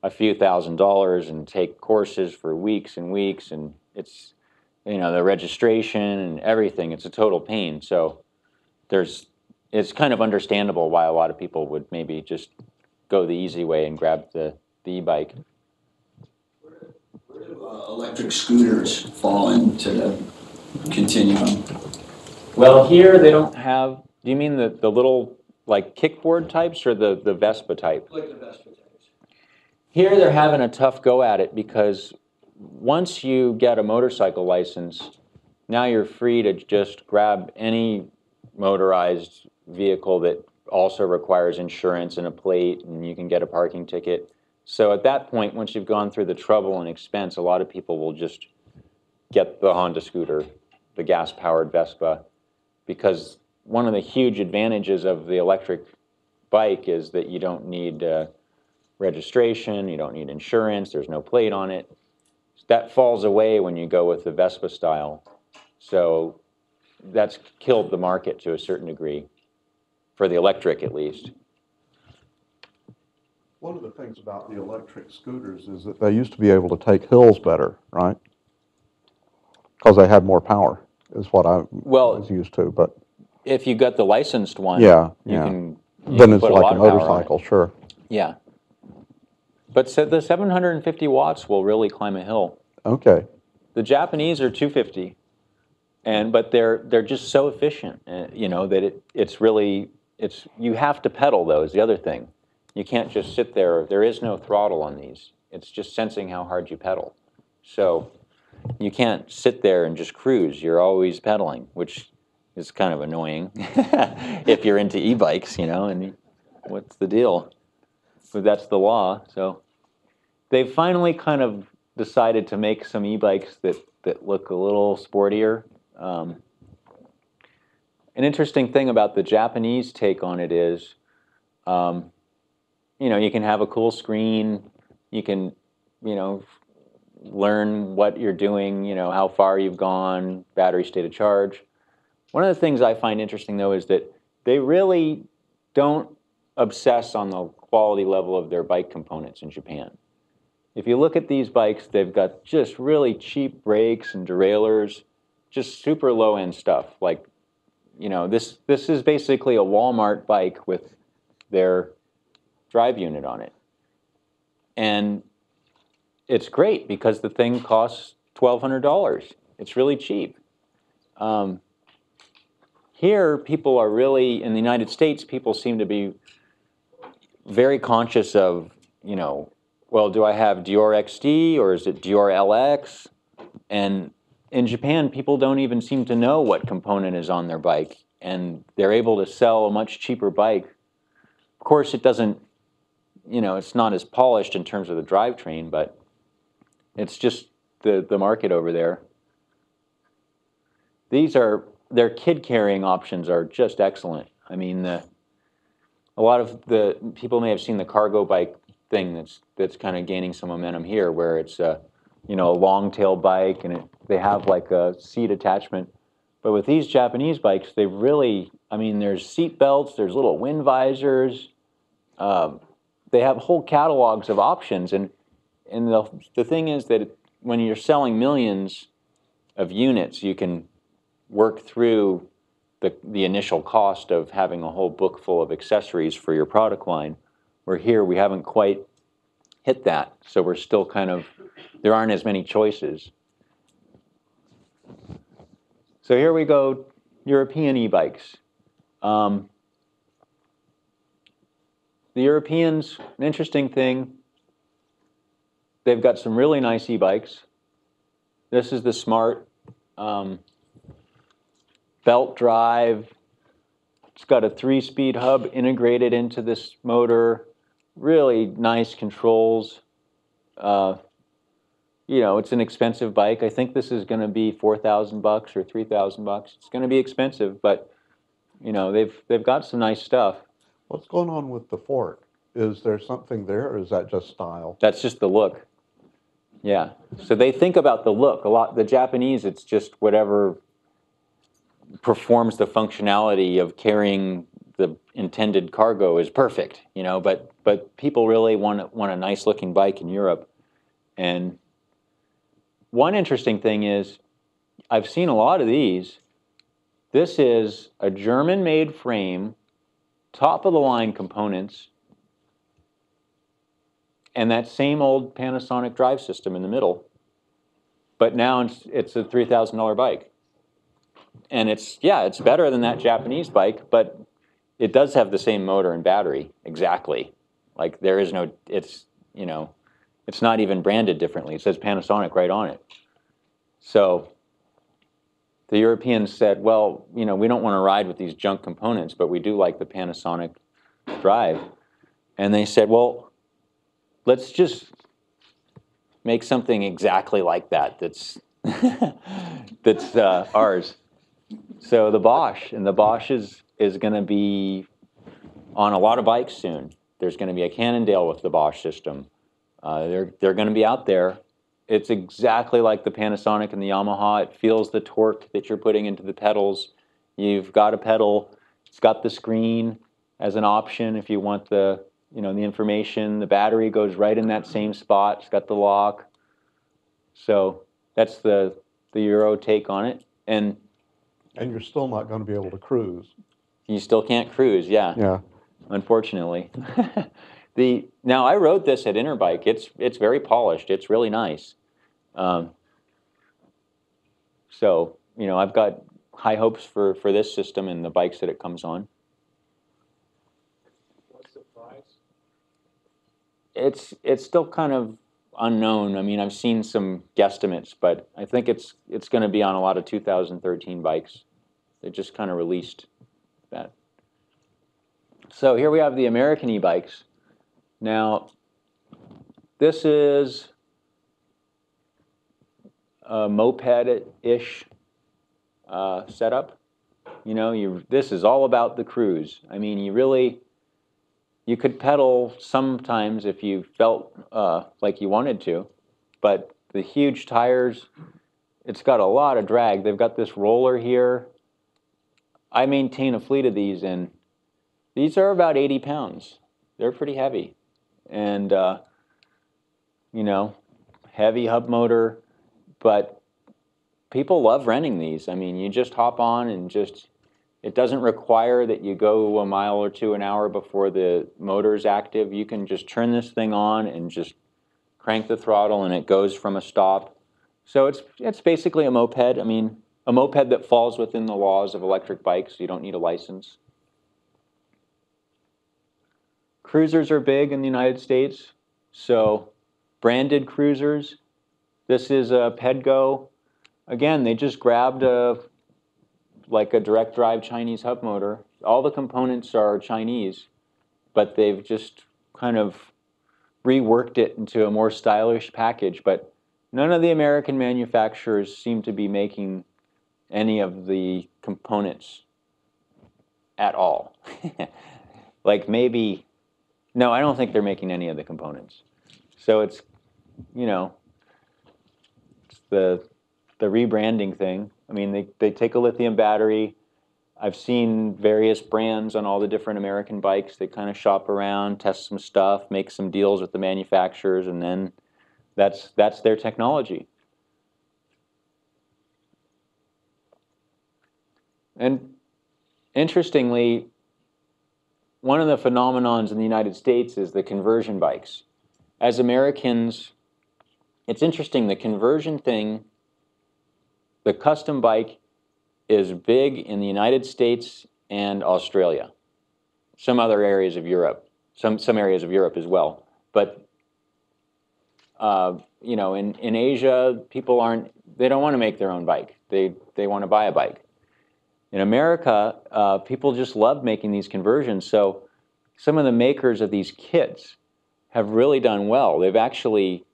a few thousand dollars and take courses for weeks and weeks, and it's you know, the registration and everything. It's a total pain. So there's, it's kind of understandable why a lot of people would maybe just go the easy way and grab the, the e-bike. Where do uh, electric scooters fall into the continuum? Well, here they don't have, do you mean the, the little like kickboard types or the, the Vespa type? Like the Vespa types. Here they're having a tough go at it because once you get a motorcycle license, now you're free to just grab any motorized vehicle that also requires insurance and a plate and you can get a parking ticket. So at that point, once you've gone through the trouble and expense, a lot of people will just get the Honda scooter, the gas powered Vespa, because one of the huge advantages of the electric bike is that you don't need uh, registration, you don't need insurance, there's no plate on it. That falls away when you go with the Vespa style. So that's killed the market to a certain degree, for the electric at least. One of the things about the electric scooters is that they used to be able to take hills better, right? Because they had more power, is what I Well- was used to, but If you got the licensed one, Yeah, you yeah. can, you then can it's a like a of power on it. motorcycle, sure. Yeah. But so the 750 watts will really climb a hill. Okay, The Japanese are 250, and but they're they're just so efficient, uh, you know, that it it's really it's you have to pedal though is the other thing. You can't just sit there. There is no throttle on these. It's just sensing how hard you pedal. So you can't sit there and just cruise. You're always pedaling, which is kind of annoying if you're into e-bikes, you know. And what's the deal? But that's the law. So they've finally kind of decided to make some e-bikes that, that look a little sportier. Um, an interesting thing about the Japanese take on it is, um, you know, you can have a cool screen, you can, you know, learn what you're doing, you know, how far you've gone, battery state of charge. One of the things I find interesting though is that they really don't obsess on the quality level of their bike components in Japan. If you look at these bikes, they've got just really cheap brakes and derailleurs, just super low end stuff. Like, you know, this this is basically a Walmart bike with their drive unit on it. And it's great because the thing costs $1,200. It's really cheap. Um, here, people are really, in the United States, people seem to be very conscious of, you know, well, do I have Deore XT or is it Deore LX? And in Japan, people don't even seem to know what component is on their bike, and they're able to sell a much cheaper bike. Of course, it doesn't, you know, it's not as polished in terms of the drivetrain, but it's just the, the market over there. These are, their kid carrying options are just excellent. I mean, the, a lot of the people may have seen the cargo bike thing that's that's kind of gaining some momentum here, where it's a you know a long tail bike and it, they have like a seat attachment. But with these Japanese bikes, they really, I mean, there's seat belts, there's little wind visors. Um, they have whole catalogs of options, and and the the thing is that when you're selling millions of units, you can work through the, the initial cost of having a whole book full of accessories for your product line. Where here we haven't quite hit that, so we're still kind of, there aren't as many choices. So here we go, European e-bikes. Um, the Europeans, an interesting thing, they've got some really nice e-bikes. This is the Smart um, belt drive. It's got a three-speed hub integrated into this motor. Really nice controls. Uh, you know, it's an expensive bike. I think this is going to be four thousand bucks or three thousand bucks. It's going to be expensive, but you know they've they've got some nice stuff. What's going on with the fork? Is there something there, or is that just style? That's just the look. Yeah. So they think about the look a lot. The Japanese, it's just whatever performs the functionality of carrying the intended cargo is perfect, you know. But but people really want want a nice looking bike in Europe, and one interesting thing is I've seen a lot of these. This is a German-made frame, top-of-the-line components, and that same old Panasonic drive system in the middle. But now it's, it's a $3,000 bike. And it's, yeah, it's better than that Japanese bike, but it does have the same motor and battery, exactly. Like there is no, it's, you know, it's not even branded differently. It says Panasonic right on it. So the Europeans said, well, you know, we don't want to ride with these junk components, but we do like the Panasonic drive. And they said, well, let's just make something exactly like that that's that's uh, ours. So the Bosch, and the Bosch is is going to be on a lot of bikes soon. There's going to be a Cannondale with the Bosch system. Uh, they're they're going to be out there. It's exactly like the Panasonic and the Yamaha. It feels the torque that you're putting into the pedals. You've got a pedal. It's got the screen as an option if you want the you know the information. The battery goes right in that same spot. It's got the lock. So that's the the Euro take on it. And And you're still not going to be able to cruise. You still can't cruise, yeah. Yeah. unfortunately. the now I rode this at Interbike. It's it's very polished. It's really nice. Um, so you know I've got high hopes for for this system and the bikes that it comes on. What's the price? It's it's still kind of unknown. I mean I've seen some guesstimates, but I think it's it's going to be on a lot of 2013 bikes. They just kind of released that. So here we have the American e-bikes. Now, this is a moped-ish uh, setup. You know, you this is all about the cruise. I mean, you really you could pedal sometimes if you felt uh, like you wanted to, but the huge tires, it's got a lot of drag. They've got this roller here. I maintain a fleet of these, and these are about 80 pounds. They're pretty heavy. And, uh, you know, heavy hub motor, but people love renting these. I mean, you just hop on and just, it doesn't require that you go a mile or two an hour before the motor is active. You can just turn this thing on and just crank the throttle and it goes from a stop. So it's, it's basically a moped. I mean, a moped that falls within the laws of electric bikes. You don't need a license. Cruisers are big in the United States, so branded cruisers. This is a Pedego. Again, they just grabbed a like a direct drive Chinese hub motor. All the components are Chinese, but they've just kind of reworked it into a more stylish package. But none of the American manufacturers seem to be making any of the components at all. like maybe no, I don't think they're making any of the components. So it's, you know, it's the the rebranding thing. I mean, they, they take a lithium battery. I've seen various brands on all the different American bikes. They kind of shop around, test some stuff, make some deals with the manufacturers, and then that's that's their technology. And interestingly, one of the phenomenons in the United States is the conversion bikes. As Americans, it's interesting, the conversion thing, the custom bike is big in the United States and Australia, some other areas of Europe, some, some areas of Europe as well. But, uh, you know, in, in Asia, people aren't, they don't want to make their own bike. They, they want to buy a bike. In America, uh, people just love making these conversions. So some of the makers of these kits have really done well. They've actually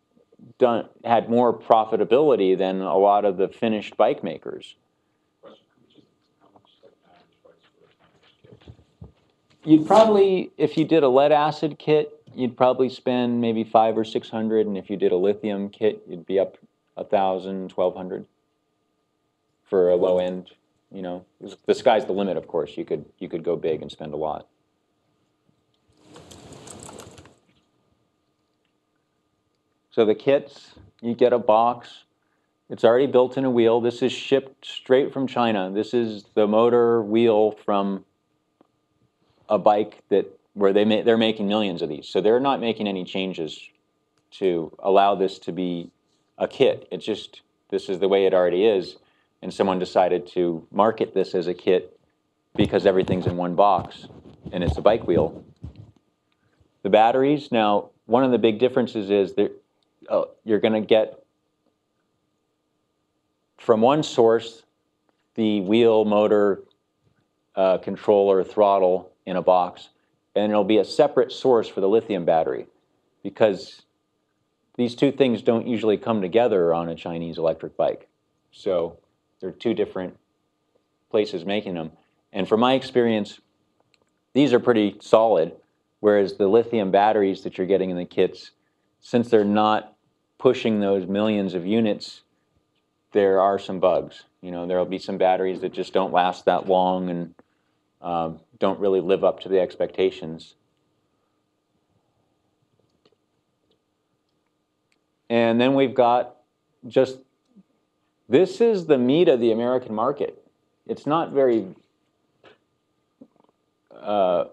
done had more profitability than a lot of the finished bike makers. You'd probably, if you did a lead acid kit, you'd probably spend maybe five or six hundred, and if you did a lithium kit, you'd be up a thousand, twelve hundred for a low end you know, the sky's the limit, of course. You could, you could go big and spend a lot. So the kits, you get a box. It's already built in a wheel. This is shipped straight from China. This is the motor wheel from a bike that, where they ma, they're making millions of these. So they're not making any changes to allow this to be a kit. It's just, this is the way it already is. And someone decided to market this as a kit because everything's in one box and it's a bike wheel. The batteries, now, one of the big differences is that uh, you're going to get from one source the wheel, motor, uh, controller, throttle in a box, and it'll be a separate source for the lithium battery because these two things don't usually come together on a Chinese electric bike. So they're two different places making them. And from my experience, these are pretty solid, whereas the lithium batteries that you're getting in the kits, since they're not pushing those millions of units, there are some bugs. You know, there'll be some batteries that just don't last that long and um, don't really live up to the expectations. And then we've got just, this is the meat of the American market. It's not very uh,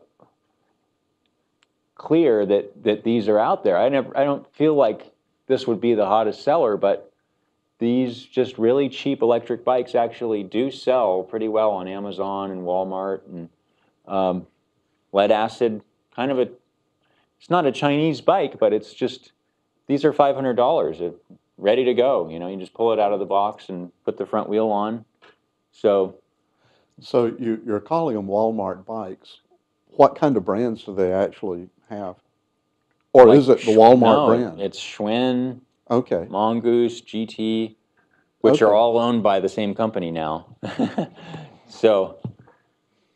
clear that, that these are out there. I never, I don't feel like this would be the hottest seller, but these just really cheap electric bikes actually do sell pretty well on Amazon and Walmart and um, lead acid. Kind of a, it's not a Chinese bike, but it's just these are five hundred dollars, ready to go. You know, you just pull it out of the box and put the front wheel on. So So you, you're calling them Walmart bikes. What kind of brands do they actually have? Or like is it the Walmart no, brand? It's Schwinn, Okay, Mongoose, GT, which are all owned by the same company now. so,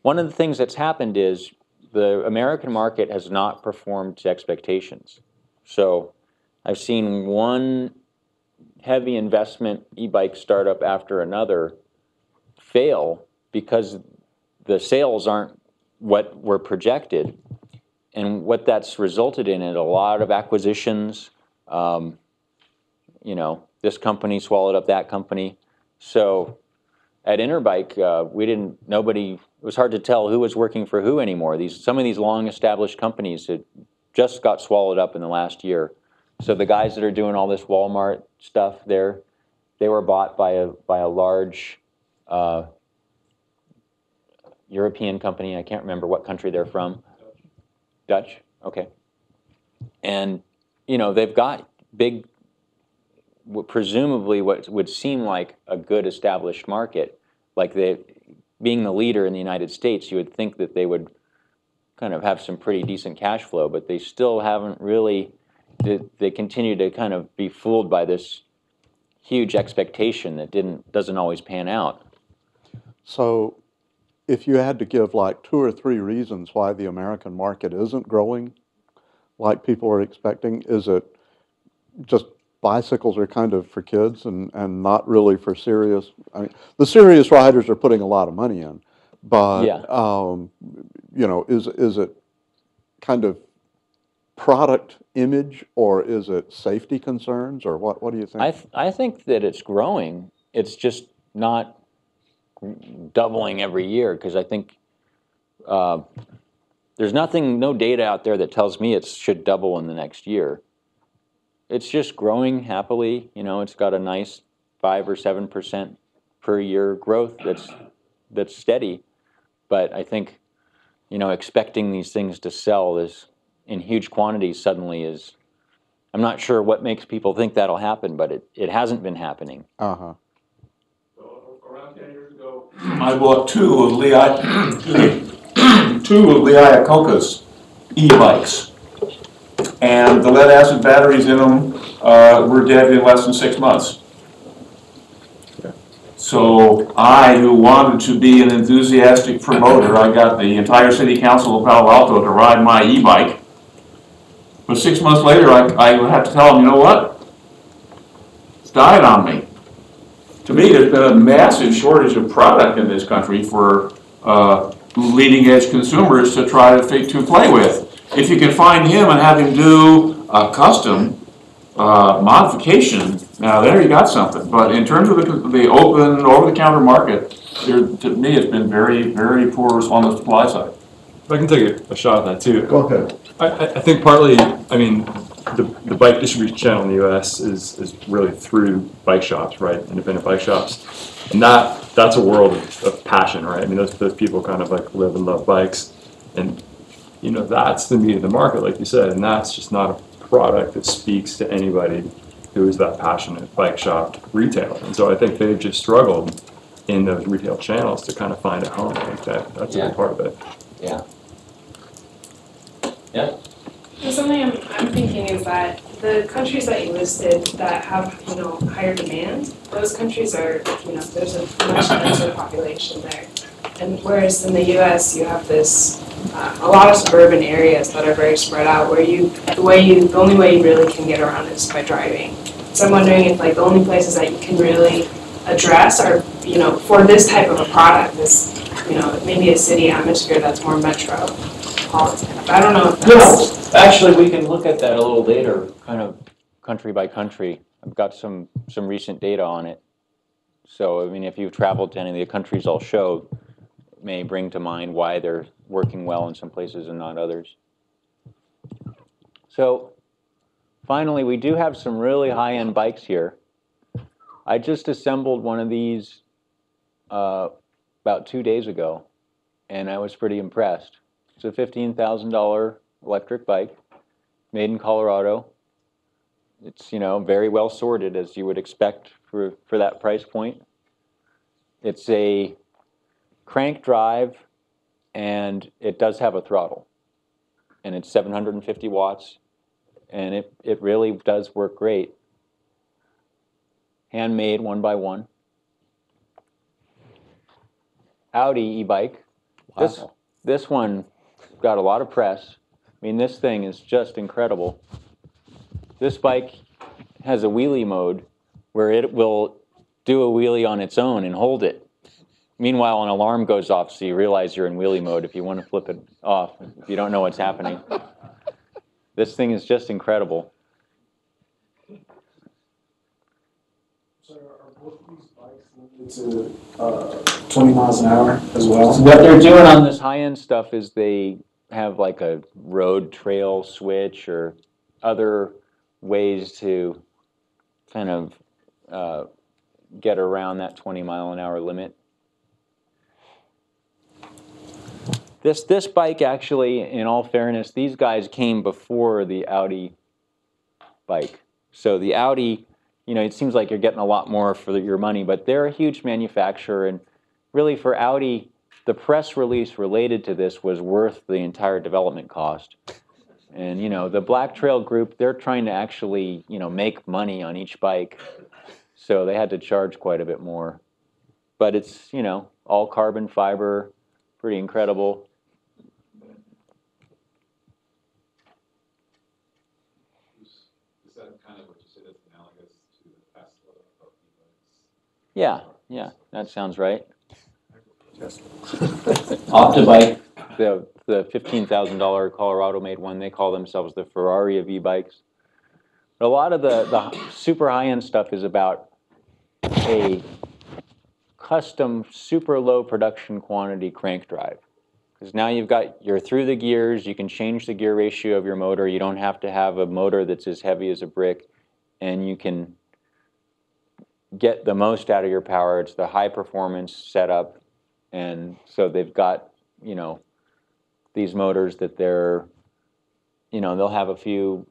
one of the things that's happened is the American market has not performed to expectations. So, I've seen one heavy investment e-bike startup after another fail because the sales aren't what were projected. And what that's resulted in is a lot of acquisitions. Um, you know, this company swallowed up that company. So at Interbike, uh, we didn't, nobody, it was hard to tell who was working for who anymore. These, some of these long-established companies had just got swallowed up in the last year. So the guys that are doing all this Walmart stuff there, they were bought by a, by a large uh, European company. I can't remember what country they're from. Dutch? Okay. And, you know, they've got big presumably what would seem like a good established market, like they, being the leader in the United States, you would think that they would kind of have some pretty decent cash flow, but they still haven't really, they, they continue to kind of be fooled by this huge expectation that didn't, doesn't always pan out. so if you had to give like two or three reasons why the American market isn't growing like people are expecting, is it just bicycles are kind of for kids and, and not really for serious, I mean, the serious riders are putting a lot of money in, but, Yeah. um, you know, is, is it kind of product image or is it safety concerns or what, what do you think? I, th- I think that it's growing. It's just not doubling every year because I think uh, there's nothing, no data out there that tells me it should double in the next year. It's just growing happily. You know, it's got a nice five or seven percent per year growth that's that's steady. But I think, you know, expecting these things to sell is in huge quantities suddenly is. I'm not sure what makes people think that'll happen, but it, it hasn't been happening. Uh-huh. So, Around ten years ago, I bought two of Lehigh, two of Lehigh Iacocca's e-bikes. And the lead acid batteries in them, uh, were dead in less than six months. So I, who wanted to be an enthusiastic promoter, I got the entire city council of Palo Alto to ride my e-bike. But six months later, I, I had to tell them, you know what? It's died on me to me, there's been a massive shortage of product in this country for uh, leading edge consumers to try to, fi- to play with. If you can find him and have him do a custom uh, modification Now, there you got something, but in terms of the, the open, over-the-counter market, there, to me, it's been very, very poor on the supply side. If I can take a, a shot at that too. Go ahead. I, I think partly, I mean, the, the bike distribution channel in the US is, is really through bike shops, right? Independent bike shops. And that, that's a world of, of passion, right? I mean, those, those people kind of like live and love bikes. And, you know, that's the meat of the market, like you said, and that's just not a product that speaks to anybody who is that passionate bike shop retailer. And so I think they've just struggled in those retail channels to kind of find a home. I think that, that's a big part of it. Yeah. Yeah, So something I'm, I'm thinking is that the countries that you listed that have, you know, higher demand, those countries are, you know, there's a much denser population there. And whereas in the US, you have this, uh, a lot of suburban areas that are very spread out where you, the way you, the only way you really can get around is by driving. So I'm wondering if like the only places that you can really address are, you know, for this type of a product, this, you know, maybe a city atmosphere that's more metropolitan. I don't know that's. actually, we can look at that a little later, kind of country by country. I've got some, some recent data on it. So, I mean, if you've traveled to any of the countries I'll show, it may bring to mind why they're working well in some places and not others. So, finally, we do have some really high-end bikes here. I just assembled one of these uh, about two days ago, and I was pretty impressed. It's a fifteen thousand dollar electric bike, made in Colorado. It's you know very well sorted as you would expect for for that price point. It's a crank drive, and it does have a throttle, and it's seven hundred and fifty watts, and it it really does work great. Handmade one by one. Audi e-bike. Wow. This this one got a lot of press. I mean, this thing is just incredible. This bike has a wheelie mode where it will do a wheelie on its own and hold it. Meanwhile, an alarm goes off, so you realize you're in wheelie mode if you want to flip it off, if you don't know what's happening. This thing is just incredible. So are both these bikes limited to, uh, twenty miles an hour as well? So what they're doing on this high-end stuff is they have like a road trail switch or other ways to kind of uh, get around that 20 mile an hour limit. This, this bike actually, in all fairness, these guys came before the Audi bike. So the Audi, you know, it seems like you're getting a lot more for your money, but they're a huge manufacturer and really for Audi, the press release related to this was worth the entire development cost. And you know, the Black Trail Group, they're trying to actually, you know, make money on each bike. So they had to charge quite a bit more. But it's, you know, all carbon fiber, pretty incredible. Is that kind of what you said is analogous to the Tesla? Yeah, yeah, that sounds right. Optibike, the, the $15,000 Colorado-made one, they call themselves the Ferrari of e-bikes. But a lot of the, the super high-end stuff is about a custom, super low production quantity crank drive. Because now you've got, you're through the gears, you can change the gear ratio of your motor, you don't have to have a motor that's as heavy as a brick, and you can get the most out of your power. It's the high performance setup. And so they've got, you know, these motors that they're, you know, they'll have a few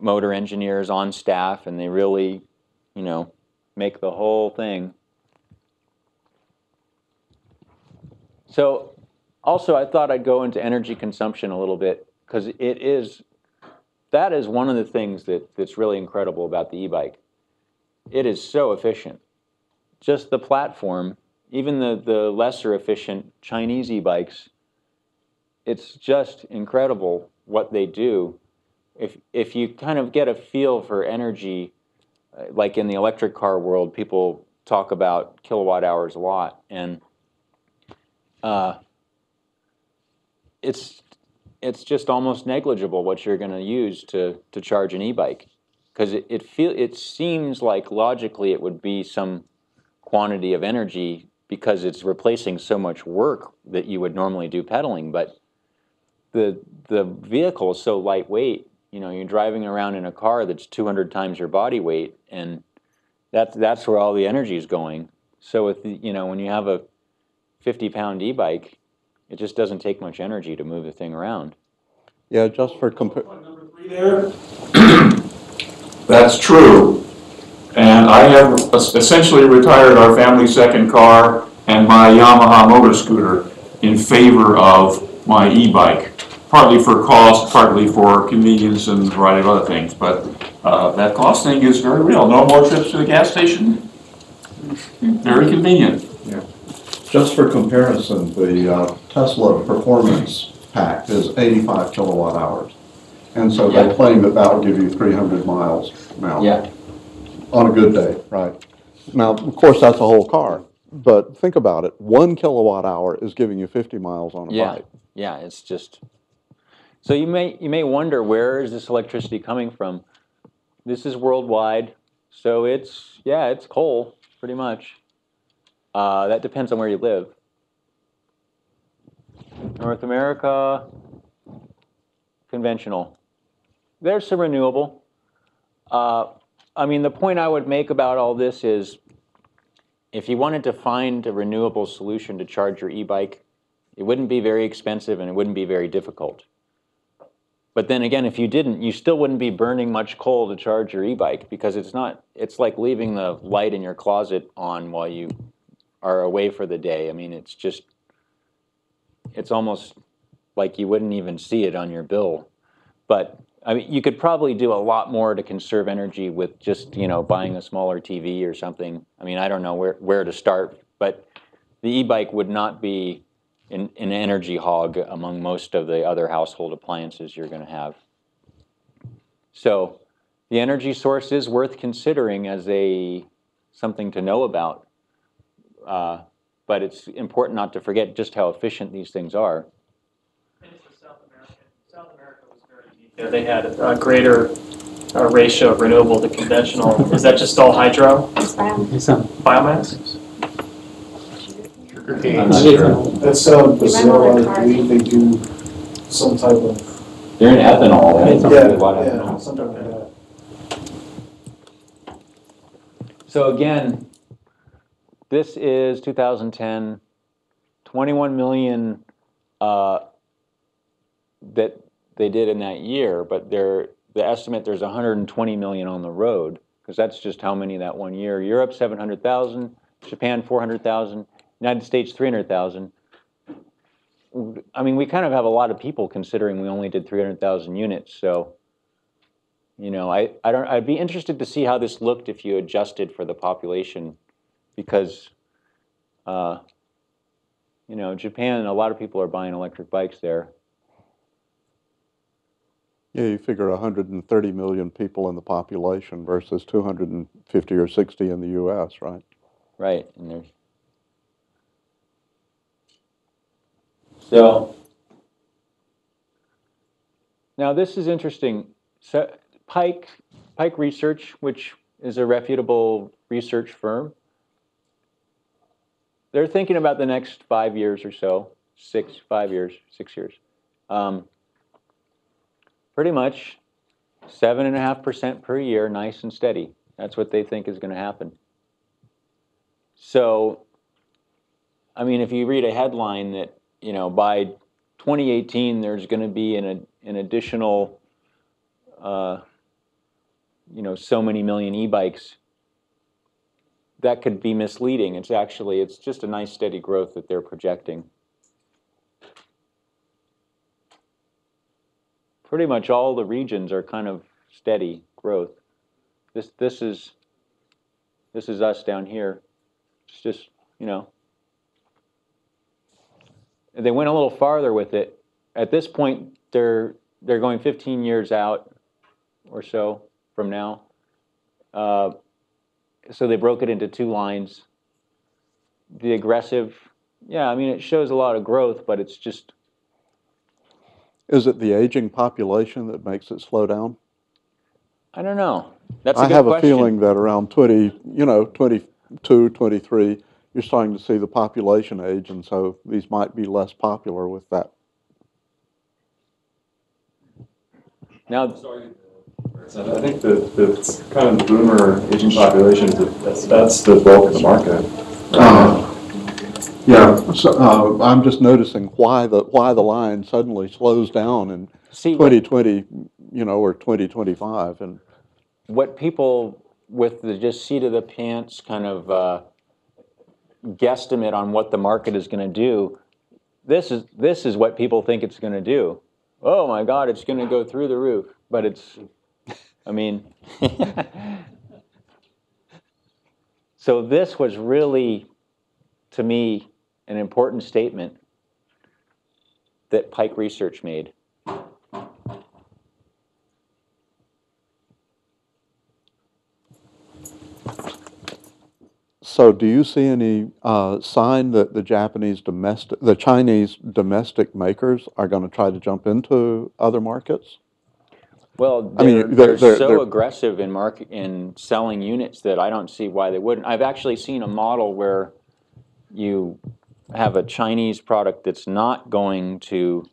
motor engineers on staff and they really, you know, make the whole thing. So also I thought I'd go into energy consumption a little bit because it is, that is one of the things that, that's really incredible about the e-bike. It is so efficient. Just the platform, even the, the lesser efficient Chinese e-bikes, it's just incredible what they do. If, if you kind of get a feel for energy, uh, like in the electric car world, people talk about kilowatt hours a lot, and uh, it's, it's just almost negligible what you're going to use to, to charge an e-bike. Because it, it feel, it seems like logically it would be some quantity of energy because it's replacing so much work that you would normally do pedaling, but the, the vehicle is so lightweight, you know, you're driving around in a car that's two hundred times your body weight, and that's, that's where all the energy is going. So with, the- you know, when you have a fifty-pound e-bike, it just doesn't take much energy to move the thing around. Yeah, just for compa- there? That's true. And I have essentially retired our family second car and my Yamaha motor scooter in favor of my e-bike. Partly for cost, partly for convenience and a variety of other things, but uh, that cost thing is very real. No more trips to the gas station. Very convenient. Yeah. Just for comparison, the uh, Tesla Performance Pack is 85 kilowatt hours. And so they Yeah. claim that that will give you 300 miles now. Yeah. On a good day, right? Now, of course, that's a whole car, but think about it, one kilowatt hour is giving you 50 miles on a Yeah, bike. yeah, it's just, so you may, you may wonder, where is this electricity coming from? This is worldwide, so it's, yeah, it's coal, pretty much. Uh, that depends on where you live. North America, conventional. There's some renewable. Uh, I mean, the point I would make about all this is, if you wanted to find a renewable solution to charge your e-bike, it wouldn't be very expensive and it wouldn't be very difficult. But then again, if you didn't, you still wouldn't be burning much coal to charge your e-bike because it's not, it's like leaving the light in your closet on while you are away for the day. I mean, it's just, it's almost like you wouldn't even see it on your bill. But I mean, you could probably do a lot more to conserve energy with just, you know, buying a smaller TV or something. I mean, I don't know where, where to start, but the e-bike would not be an, an energy hog among most of the other household appliances you're going to have. So the energy source is worth considering as a something to know about. Uh, but it's important not to forget just how efficient these things are. Yeah, they had a greater uh, ratio of renewable to conventional. Is that just all hydro? Biomass? I'm not sure. That's, uh, Brazil, I believe they do some type of, They're in ethanol. right? yeah, A yeah, ethanol. something like that. So again, this is 2010, 21 million uh, that they did in that year, but they're, the estimate, there's 120 million on the road, because that's just how many that one year. Europe, 700,000, Japan, 400,000, United States, 300,000. I mean, we kind of have a lot of people considering we only did 300,000 units, so you know, I, I don't, I'd be interested to see how this looked if you adjusted for the population, because, uh, you know, Japan, a lot of people are buying electric bikes there. Yeah, you figure 130 million people in the population versus 250 or 60 in the US, right? Right, and there's. So. Now, this is interesting. So Pike, Pike Research, which is a reputable research firm, they're thinking about the next five years or so, six, five years, six years. Um, pretty much seven and a half percent per year, nice and steady. That's what they think is going to happen. So, I mean, if you read a headline that, you know, by 2018, there's going to be an, an additional, uh, you know, so many million e-bikes, that could be misleading. It's actually, it's just a nice steady growth that they're projecting. Pretty much all the regions are kind of steady growth. This, this is, this is us down here. It's just, you know. They went a little farther with it. At this point, they're, they're going 15 years out or so from now. Uh, so they broke it into two lines. The aggressive, yeah, I mean, it shows a lot of growth, but it's just, Is it the aging population that makes it slow down? I don't know. That's a I good have a feeling that around 20, you know, 22, 23, you're starting to see the population age, and so these might be less popular with that. Now, I think the, the kind of the boomer aging population, that's, that's the bulk of the market. Uh, Yeah, so, uh, I'm just noticing why the, why the line suddenly slows down in See, what- 2020, you know, or 2025, and what people with the just seat of the pants kind of uh, guesstimate on what the market is going to do, this is this is what people think it's going to do. Oh my God, it's going to go through the roof, but it's, I mean, so this was really, to me, an important statement that Pike Research made. So do you see any uh, sign that the Japanese domestic, the Chinese domestic makers are going to try to jump into other markets? Well, I mean, they're, they're- they're, so they're- aggressive in market in selling units that I don't see why they wouldn't. I've actually seen a model where you have a Chinese product that's not going to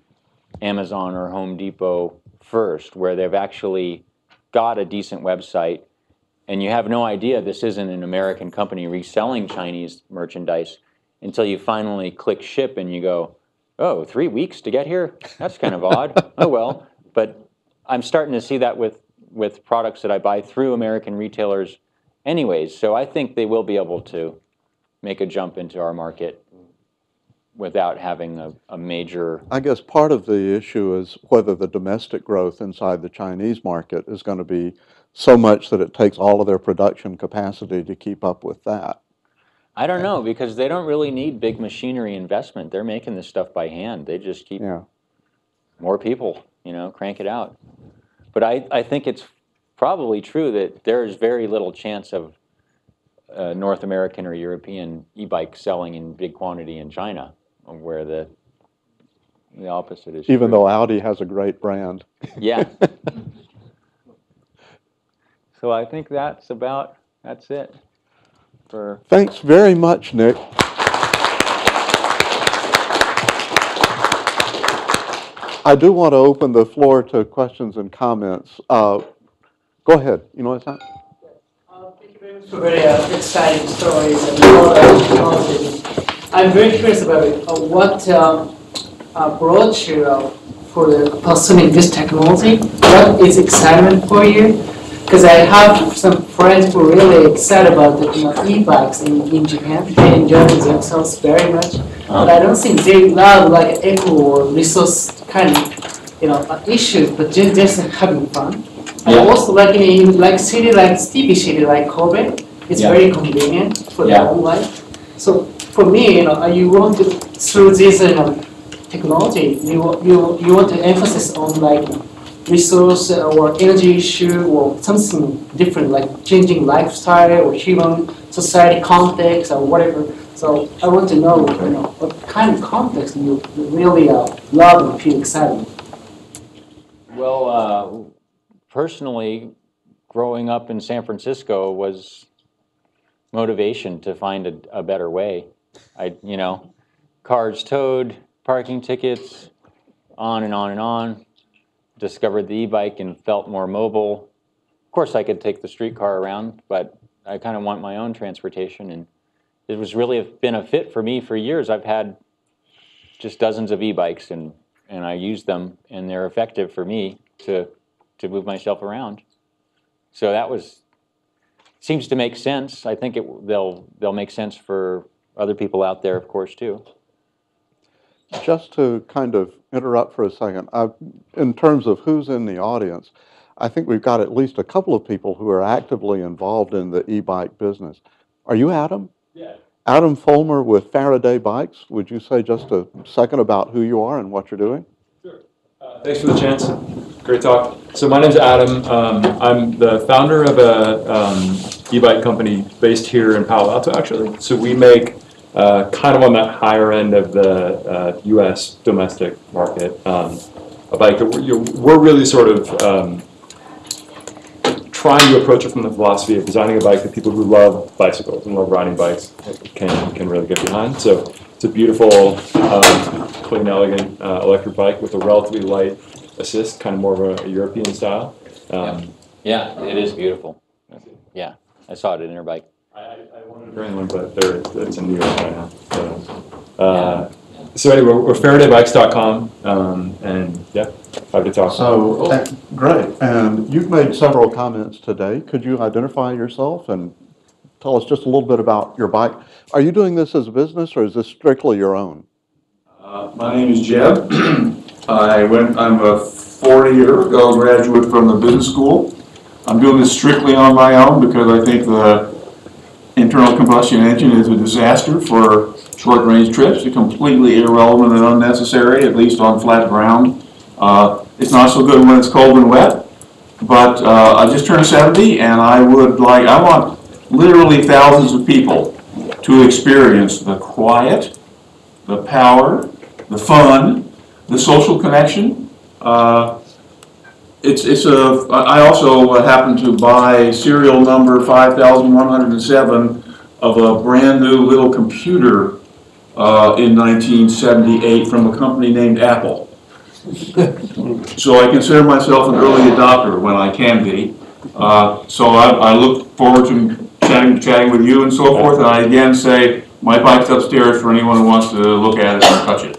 Amazon or Home Depot first, where they've actually got a decent website, and you have no idea this isn't an American company reselling Chinese merchandise until you finally click ship and you go, oh, three weeks to get here? That's kind of odd. Oh, well. But I'm starting to see that with, with products that I buy through American retailers anyways. So I think they will be able to make a jump into our market without having a, a major, I guess part of the issue is whether the domestic growth inside the Chinese market is going to be so much that it takes all of their production capacity to keep up with that. I don't know, because they don't really need big machinery investment. They're making this stuff by hand. They just keep Yeah. more people, you know, crank it out. But I, I think it's probably true that there is very little chance of uh, North American or European e-bike selling in big quantity in China, where the the opposite is Even true. though Audi has a great brand. Yeah. so I think that's about that's it for Thanks very much, Nick. I do want to open the floor to questions and comments. Uh, Go ahead. You know what's that? for very uh, exciting stories and a lot of technology. I'm very curious about uh, what um, uh, brought you uh, for the pursuing this technology. What is excitement for you? Because I have some friends who are really excited about the you know, e-bikes in, in Japan. They enjoy themselves very much, but I don't think they love like eco or resource kind of you know uh, issues, but just, just having fun. And Yeah. also like in like city like Stevie city like Kobe, it's Yeah. very convenient for Yeah. their own life. So for me, you know, uh, you want to through this you know, technology, you you you want to emphasize on like resource or energy issue or something different, like changing lifestyle or human society context or whatever. So I want to know, you know, what kind of context you you really uh, love and feel excited. Well, uh, personally, growing up in San Francisco was motivation to find a, a better way. I, you know, cars towed, parking tickets, on and on and on. Discovered the e-bike and felt more mobile. Of course, I could take the streetcar around, but I kind of want my own transportation, and it was really been a fit for me for years. I've had just dozens of e-bikes, and and I use them, and they're effective for me to to move myself around. So that was seems to make sense. I think it they'll they'll make sense for other people out there, of course, too. Just to kind of interrupt for a second, I- in terms of who's in the audience, I think we've got at least a couple of people who are actively involved in the e-bike business. Are you Adam? Yeah. Adam Vollmer with Faraday Bikes. Would you say just a second about who you are and what you're doing? Sure. Uh, thanks for the chance. Great talk. So my name's Adam. Um, I'm the founder of a um, e-bike company based here in Palo Alto, actually. So we make uh, kind of on that higher end of the uh, U.S. domestic market um, a bike that we're, we're really sort of um, trying to approach it from the philosophy of designing a bike that people who love bicycles and love riding bikes can, can really get behind. So it's a beautiful, um, clean, elegant uh, electric bike with a relatively light assist, kind of more of a, a European style. Um, Yeah, it is beautiful. Yeah, I saw it in your bike. Green one, but there, it's in New York right now. So, uh, so anyway, we're FaradayBikes.com, um, and yeah, happy to talk. So, uh, great. And you've made several comments today. Could you identify yourself and tell us just a little bit about your bike? Are you doing this as a business or is this strictly your own? Uh, My name is Jeb. I went, I'm a 40-year-ago graduate from the business school. I'm doing this strictly on my own because I think the internal combustion engine is a disaster for short-range trips. It's completely irrelevant and unnecessary, at least on flat ground. Uh, It's not so good when it's cold and wet, but uh, I just turned 70 and I would like, I want literally thousands of people to experience the quiet, the power, the fun, the social connection. Uh, It's, it's a, I also happen to buy serial number 5107 of a brand-new little computer uh, in 1978 from a company named Apple. So I consider myself an early adopter when I can be. Uh, So I, I look forward to chatting, chatting with you and so forth, and I again say, my bike's upstairs for anyone who wants to look at it or touch it.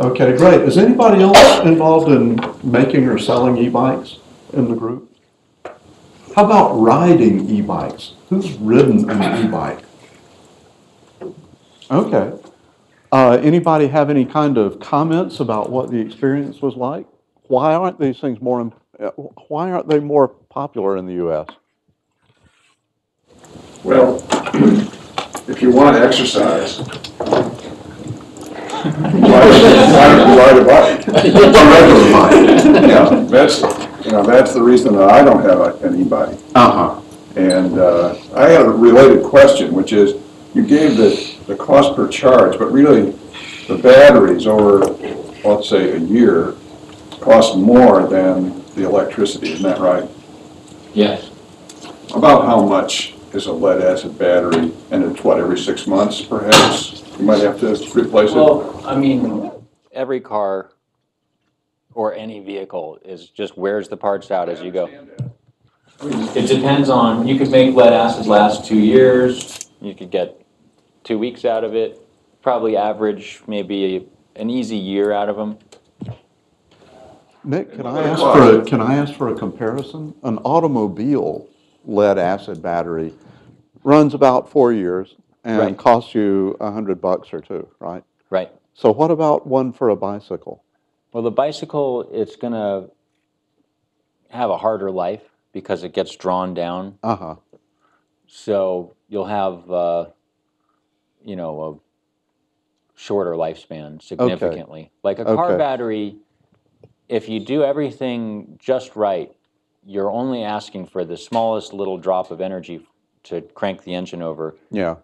Okay, great. Is anybody else involved in making or selling e-bikes in the group? How about riding e-bikes? Who's ridden an e-bike? Okay. Uh, anybody have any kind of comments about what the experience was like? Why aren't these things more, uh, why aren't they more popular in the US? Well, if you want to exercise, why don't you ride a regular bike. Yeah, that's, you know, that's the reason that I don't have anybody. Uh-huh. And uh, I had a related question, which is, you gave the, the cost per charge, but really, the batteries over, let's say, a year, cost more than the electricity, isn't that right? Yes. About how much is a lead acid battery, and it's what, every six months perhaps? You might have to replace it? Well, I mean, every car or any vehicle is just wears the parts out as you go. It depends on, you could make lead acid last two years, you could get two weeks out of it, probably average maybe an easy year out of them. Nick, can I ask for, a- can I ask for a comparison? An automobile lead acid battery runs about four years and Right. costs you a hundred bucks or two, right? Right. So what about one for a bicycle? Well, the bicycle, it's gonna have a harder life because it gets drawn down. Uh-huh. So you'll have, uh, you know, a shorter lifespan significantly. Okay. Like a car Okay. battery, if you do everything just right, you're only asking for the smallest little drop of energy to crank the engine over. Yeah.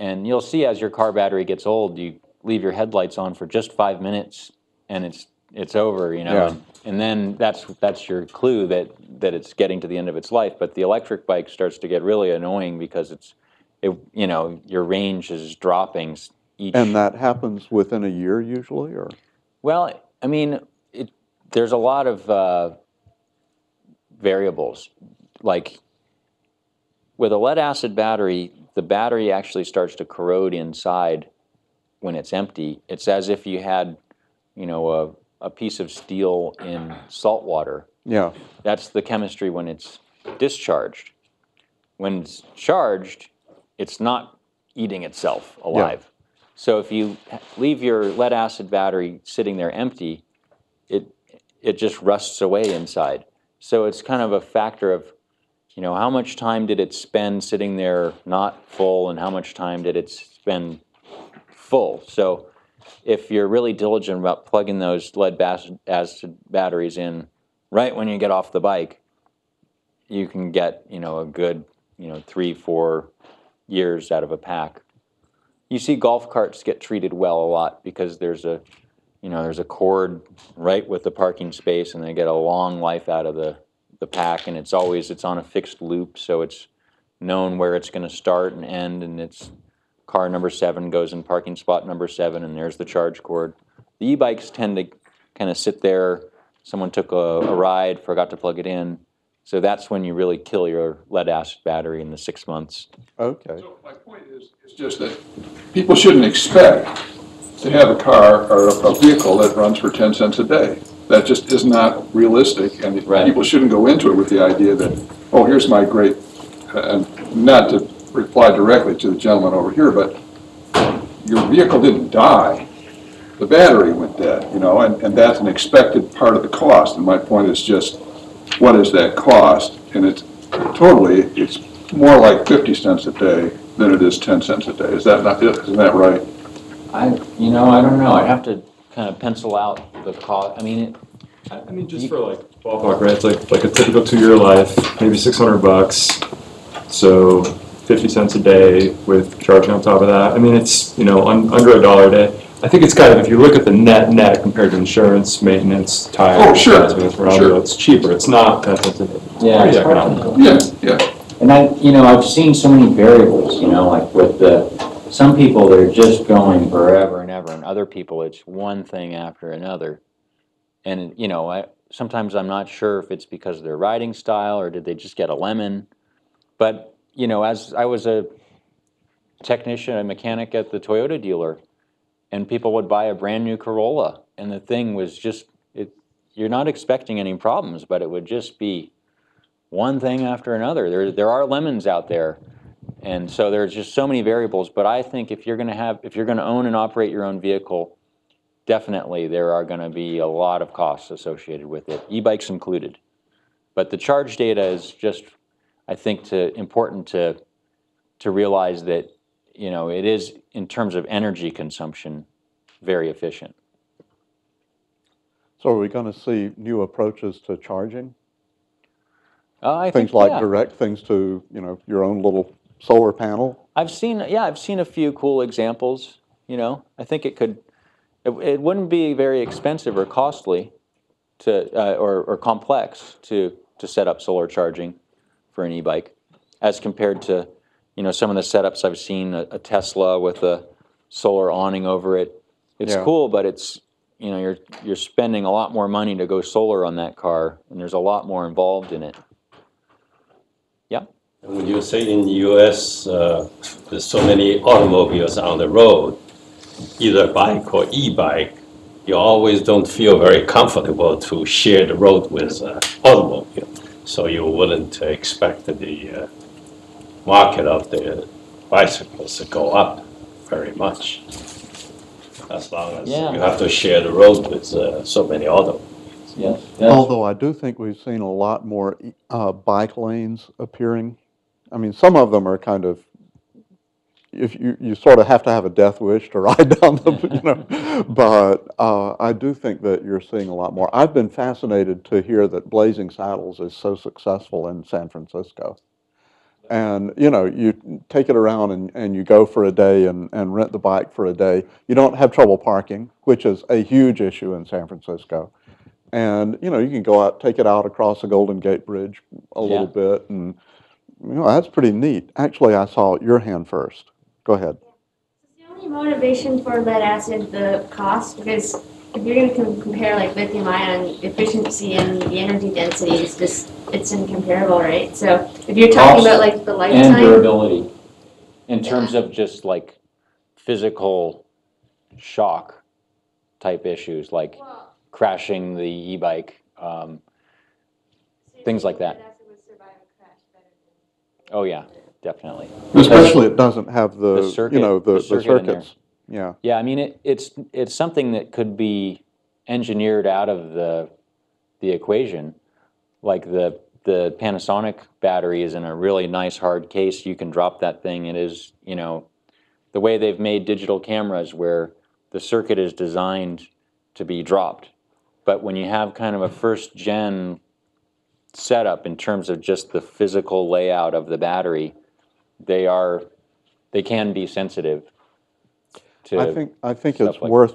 And you'll see as your car battery gets old, you leave your headlights on for just five minutes and it's it's over, you know. Yeah. And, and then that's that's your clue that that it's getting to the end of its life. But the electric bike starts to get really annoying because it's it you know, your range is dropping each And that happens within a year usually, or? well, I mean, it, there's a lot of uh, variables. Like with a lead acid battery, the battery actually starts to corrode inside when it's empty. It's as if you had, you know, a, a piece of steel in salt water. Yeah. That's the chemistry when it's discharged. When it's charged, it's not eating itself alive. Yeah. So if you leave your lead acid battery sitting there empty, it it just rusts away inside. So it's kind of a factor of, you know, how much time did it spend sitting there not full, and how much time did it spend full? So if you're really diligent about plugging those lead acid batteries in right when you get off the bike, you can get you know a good you know three four years out of a pack. You see golf carts get treated well a lot because there's a you know there's a cord right with the parking space and they get a long life out of the the pack, and it's always, it's on a fixed loop, so it's known where it's gonna start and end, and it's car number seven goes in parking spot number seven, and there's the charge cord. The e-bikes tend to kind of sit there, someone took a, a ride, forgot to plug it in, so that's when you really kill your lead acid battery in the six months. Okay. So my point is, it's just that people shouldn't expect to have a car or a vehicle that runs for 10 cents a day. That just is not realistic, and people shouldn't go into it with the idea that, oh, here's my great, and not to reply directly to the gentleman over here, but your vehicle didn't die, the battery went dead, you know, and, and that's an expected part of the cost. And my point is just, what is that cost? And it's totally, it's more like 50 cents a day than it is 10 cents a day. Is that not, isn't that right? I, you know, I don't know, I'd have to kind of pencil out the cost, I mean, it. I mean, just for like ballpark, right, it's like, like a typical two-year life, maybe six hundred bucks. So fifty cents a day with charging on top of that. I mean, it's, you know, un, under a dollar a day. I think it's kind of, if you look at the net net compared to insurance, maintenance, tires. Oh, sure, investments, sure. It's cheaper, it's not that sensitive. Yeah, Pretty it's economical. Yeah, yeah. And I, you know, I've seen so many variables, you know, like with the, some people, they're just going forever and ever, and other people, it's one thing after another. And, you know, I, sometimes I'm not sure if it's because of their riding style, or did they just get a lemon? But, you know, as I was a technician, a mechanic at the Toyota dealer, and people would buy a brand-new Corolla, and the thing was just, it, you're not expecting any problems, but it would just be one thing after another. There, there are lemons out there. And so there's just so many variables, but I think if you're gonna have, if you're gonna own and operate your own vehicle, definitely there are gonna be a lot of costs associated with it, e-bikes included. But the charge data is just, I think, to, important to, to realize that, you know, it is, in terms of energy consumption, very efficient. So are we going to see new approaches to charging? Uh, I Things think, like yeah. direct things to, you know, your own little solar panel? I've seen, yeah, I've seen a few cool examples, you know. I think it could, it, it wouldn't be very expensive or costly to, uh, or, or complex to, to set up solar charging for an e-bike as compared to, you know, some of the setups I've seen, a, a Tesla with a solar awning over it. It's Yeah. cool, but it's, you know, you're, you're spending a lot more money to go solar on that car, and there's a lot more involved in it. Yeah? When you say in the US, uh, there's so many automobiles on the road, either bike or e-bike, you always don't feel very comfortable to share the road with uh, automobile. So you wouldn't expect the uh, market of the bicycles to go up very much. As long as Yeah. you have to share the road with uh, so many automobiles. Yes. Although I do think we've seen a lot more uh, bike lanes appearing. I mean, some of them are kind of, if you, you sort of have to have a death wish to ride down them, you know. But uh, I do think that you're seeing a lot more. I've been fascinated to hear that Blazing Saddles is so successful in San Francisco. And, you know, you take it around and, and you go for a day and, and rent the bike for a day. You don't have trouble parking, which is a huge issue in San Francisco. And, you know, you can go out, take it out across the Golden Gate Bridge a little bit, and, you know, that's pretty neat. Actually, I saw your hand first. Go ahead. the only motivation for lead acid the cost? Because if you're going to compare like lithium ion efficiency and the energy density, it's just it's incomparable, right? So if you're talking Cost about like the lifetime And lifetime, durability, in terms of just like physical shock type issues, like crashing the e-bike, um, things like that. Oh, yeah, definitely. Especially it doesn't have the, The you know, the, the the circuit there. circuits. Yeah. Yeah, I mean, it, it's, it's something that could be engineered out of the, the equation. Like the, the Panasonic battery is in a really nice hard case. You can drop that thing. It is, you know, the way they've made digital cameras where the circuit is designed to be dropped. But when you have kind of a first gen setup in terms of just the physical layout of the battery, they are, they can be sensitive to I think, I think it's like- worth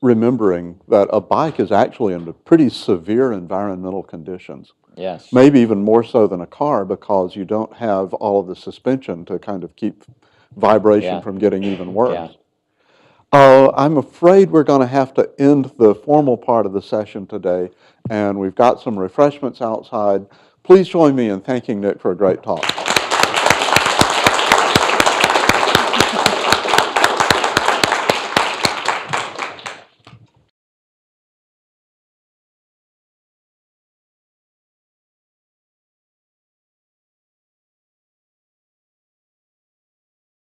remembering that a bike is actually under pretty severe environmental conditions. Yes. Maybe even more so than a car because you don't have all of the suspension to kind of keep vibration Yeah. from getting even worse. Yeah. Uh, I'm afraid we're going to have to end the formal part of the session today, and we've got some refreshments outside. Please join me in thanking Nick for a great talk.